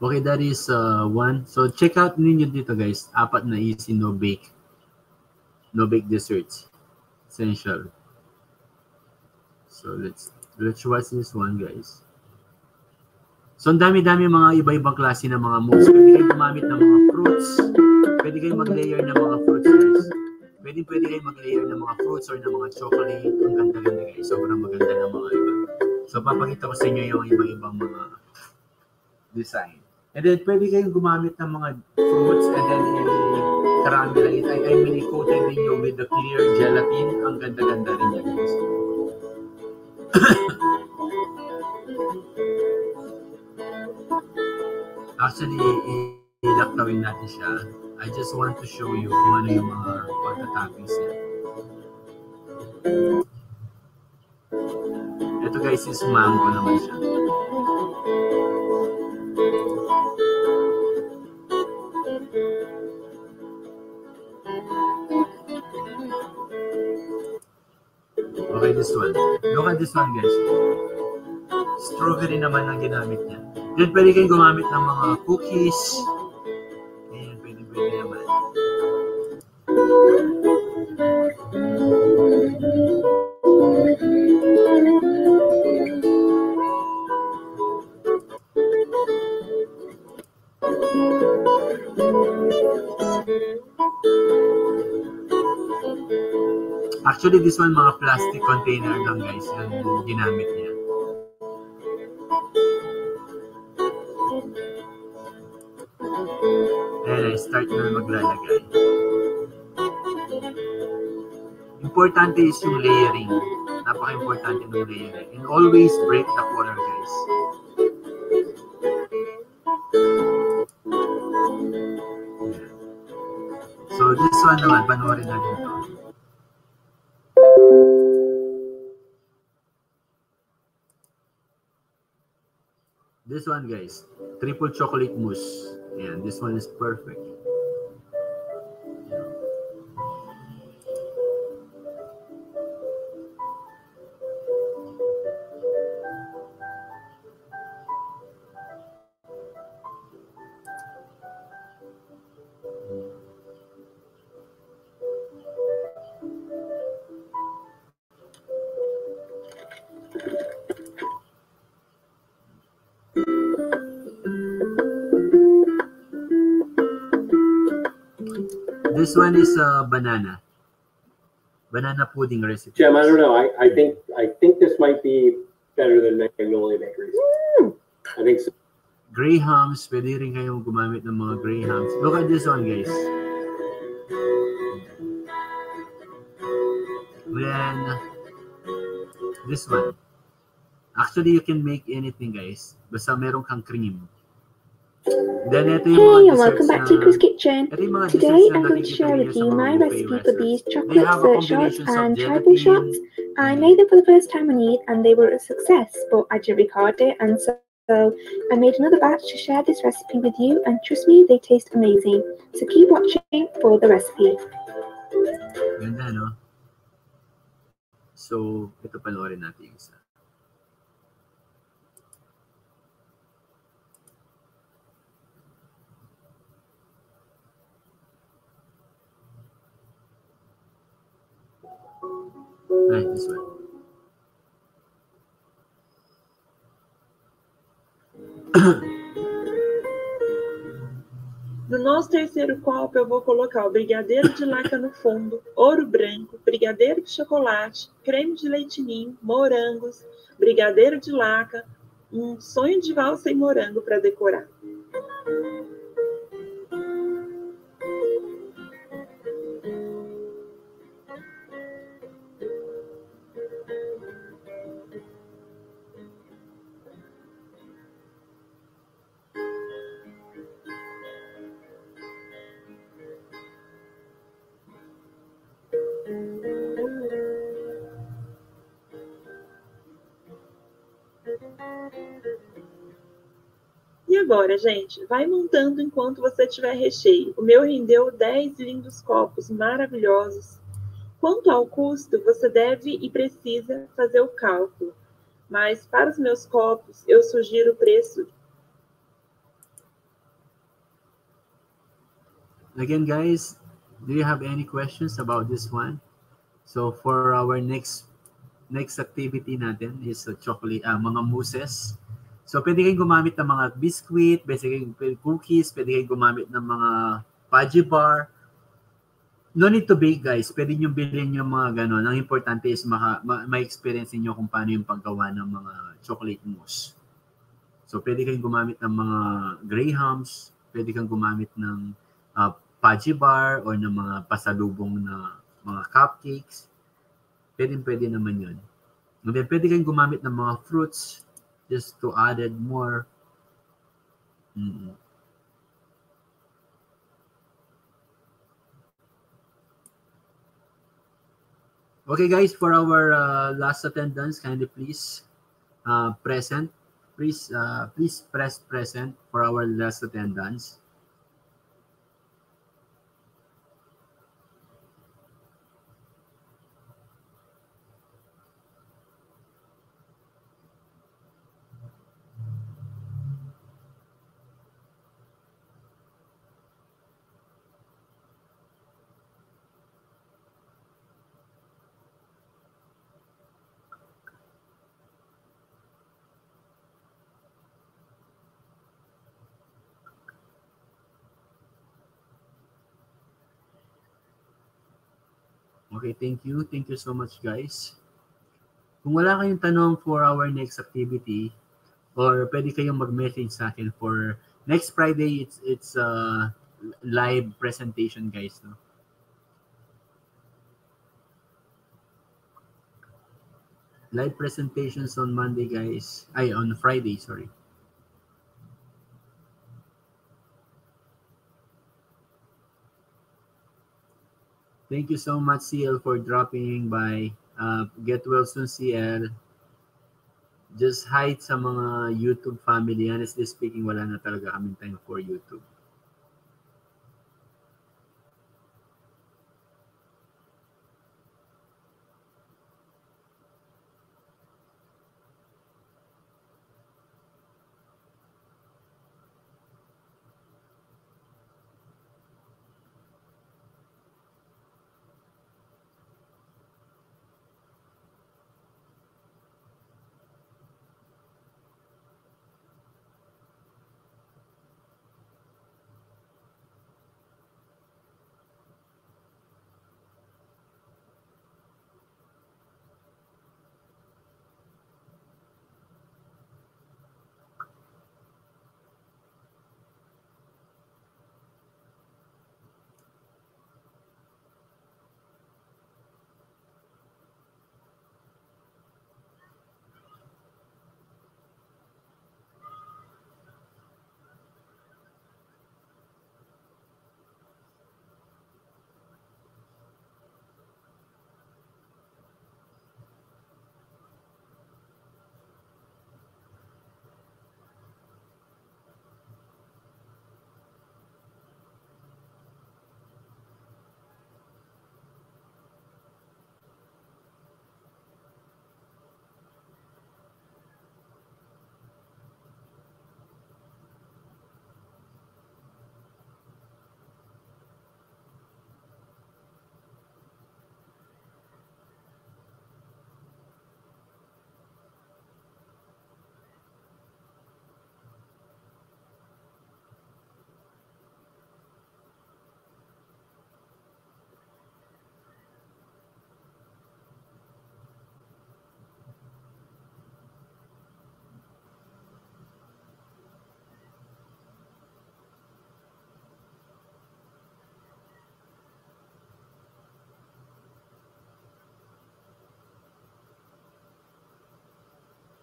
Okay, that is uh, one. So check out ninyo dito guys. Apat na easy no bake. No bake desserts. Essential. So let's let's watch this one guys. So ang dami-dami mga iba-ibang klase ng mga moves. Pwede kayo gumamit ng mga fruits. Pwede kayo mag-layer ng mga fruits guys. Pwede pwede kayo mag-layer ng mga fruits or ng mga chocolate. Ang ganda-ganda guys. Sobrang maganda ng mga iba. So papakita ko sa inyo yung iba-ibang mga design. And then, pwede kayong gumamit ng mga fruits and then i-caramelize. I, I mean, i-coated ninyo with the clear gelatin. Ang ganda-ganda rin yan. Actually, i- ilaktawin natin siya. I just want to show you kung ano yung mga pagka-toppings niya. Ito guys is mango naman siya. Okay, this one. Look at this one, guys. Strawberry naman ang ginamit niya. Then, pwede kayong gumamit ng mga cookies. Actually, this one mga plastic container lang guys yung ginamit niya. Ayan, I start na maglalagay. Importante is yung layering. Napaka-importante ng layering. And always break the color, guys. So, this one naman, panoorin natin ito. This one, guys, triple chocolate mousse. Ayan, this one is perfect. This one is uh, banana. Banana pudding recipe. Jim, I don't know. I, I think I think this might be better than Magnolia Bakeries. I think so. Grahams, pwede rin kayong gumamit ng mga Grahams. Look at this one, guys. Then, this one. Actually, you can make anything, guys. Basta meron kang cream. Hey, and welcome back to Chris Kitchen. ito yung mga Today I'm going to share with you my recipe for these chocolate syrup shots and tribal shots. I made them for the first time on Eid and they were a success, but I didn't record it and so, so I made another batch to share this recipe with you and trust me, they taste amazing. So keep watching for the recipe. Ganda, no? So, ito panoorin natin yung isa. No nosso terceiro copo, eu vou colocar o brigadeiro de laca no fundo, ouro branco, brigadeiro de chocolate, creme de leite ninho, morangos, brigadeiro de laca, um sonho de valsa e morango para decorar. Agora, gente, vai montando enquanto você tiver recheio. O meu rendeu 10 lindos copos maravilhosos. Quanto ao custo, você deve e precisa fazer o cálculo. Mas para os meus copos, eu sugiro o preço Again, guys, do you have any questions about this one? So for our next next activity natin is uh, chocolate, ah, mga mousses. So pwede kayong gumamit ng mga biscuit, pwede kayong cookies, pwede kayong gumamit ng mga fudgy bar. No need to bake, guys. Pwede nyo bilhin yung mga ganon. Ang importante is maka, ma, ma-experience niyo kung paano yung paggawa ng mga chocolate mousse. So pwede kayong gumamit ng mga grahams, pwede kang gumamit ng uh, fudgy bar or ng mga pasalubong na mga cupcakes. Pwede, pwede naman yun. And then, pwede kayong gumamit ng mga fruits just to added more. Mm-mm. Okay, guys, for our uh, last attendance, kindly please uh, present. Please, uh, please press present for our last attendance. Okay, thank you. Thank you so much, guys. Kung wala kayong tanong for our next activity, or pwede kayong mag-message sa akin for next Friday, it's it's uh, live presentation, guys. No? Live presentations on Monday, guys. Ay, on Friday, sorry. Thank you so much, CL, for dropping by. Uh, get well soon, CL. Just hi sa mga YouTube family. Honestly speaking, wala na talaga kaming time for YouTube.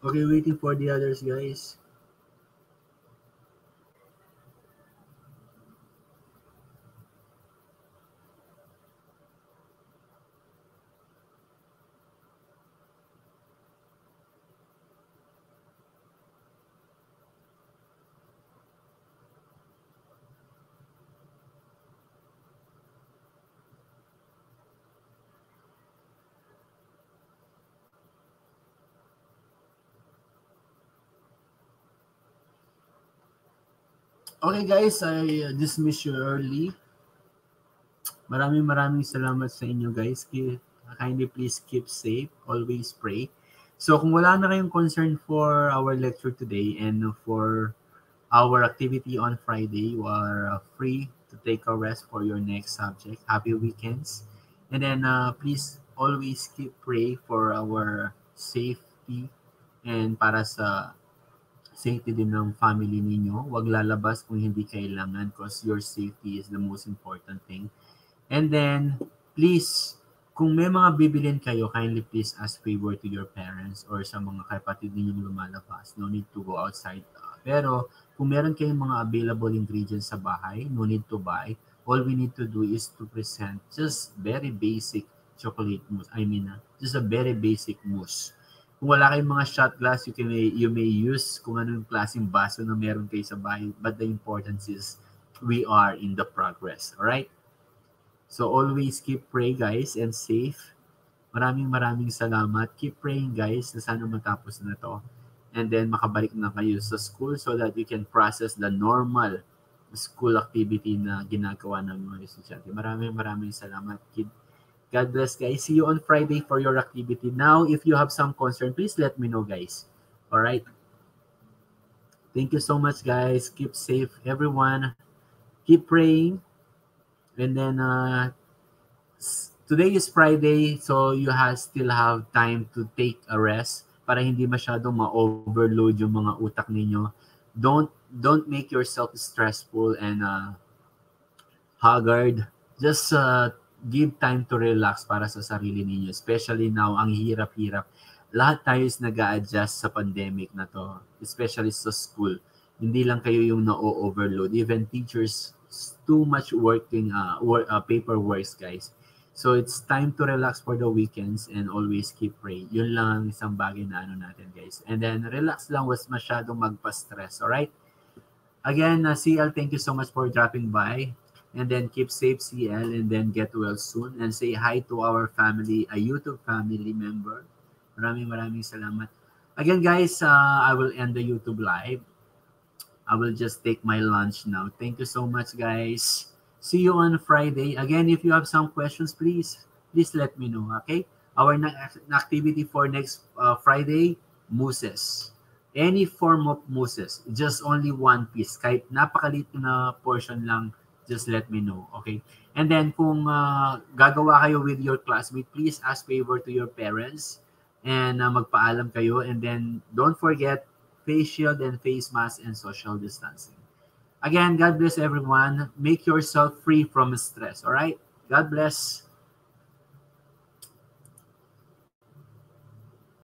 Okay, waiting for the others, guys. Okay guys, I uh, dismiss you early. Maraming maraming salamat sa inyo guys. Ki- Kindly please keep safe. Always pray. So kung wala na kayong concern for our lecture today and for our activity on Friday, you are uh, free to take a rest for your next subject. Happy weekends. And then uh, please always keep pray for our safety and para sa safety din ng family ninyo. Huwag lalabas kung hindi kailangan because your safety is the most important thing. And then, please, kung may mga bibilin kayo, kindly please ask favor to your parents or sa mga kapatid ninyo lumalabas. No need to go outside. Pero, kung meron kayong mga available ingredients sa bahay, no need to buy. All we need to do is to present just very basic chocolate mousse. I mean, uh, just a very basic mousse kung wala kayong mga shot glass, you, can, you may use kung anong klaseng baso na meron kayo sa bahay. But the importance is we are in the progress. Alright? So always keep praying guys and safe. Maraming maraming salamat. Keep praying guys na sana matapos na to. And then makabalik na kayo sa school so that you can process the normal school activity na ginagawa ng mga estudyante. Maraming maraming salamat kid. God bless, guys. See you on Friday for your activity. Now, if you have some concern, please let me know, guys. All right. Thank you so much, guys. Keep safe, everyone. Keep praying. And then, uh, today is Friday, so you have still have time to take a rest para hindi masyadong ma-overload yung mga utak ninyo. Don't don't make yourself stressful and uh, haggard. Just uh, give time to relax para sa sarili ninyo. Especially now, ang hirap-hirap. Lahat tayo is nag adjust sa pandemic na to. Especially sa school. Hindi lang kayo yung na-overload. Even teachers, too much working, uh, work, uh, paperwork, guys. So it's time to relax for the weekends and always keep praying. Yun lang ang isang bagay na ano natin guys. And then relax lang was masyadong magpa-stress. Alright? Again, uh, CL, thank you so much for dropping by. And then keep safe CL and then get well soon. And say hi to our family, a YouTube family member. Maraming maraming salamat. Again guys, uh, I will end the YouTube live. I will just take my lunch now. Thank you so much guys. See you on Friday. Again, if you have some questions, please, please let me know, okay? Our activity for next uh, Friday, mousses. Any form of mousses, just only one piece. Kahit napakalit na portion lang, just let me know, okay? And then kung uh, gagawa kayo with your classmate, please ask favor to your parents and uh, magpaalam kayo. And then don't forget face shield and face mask and social distancing. Again, God bless everyone. Make yourself free from stress. All right? God bless.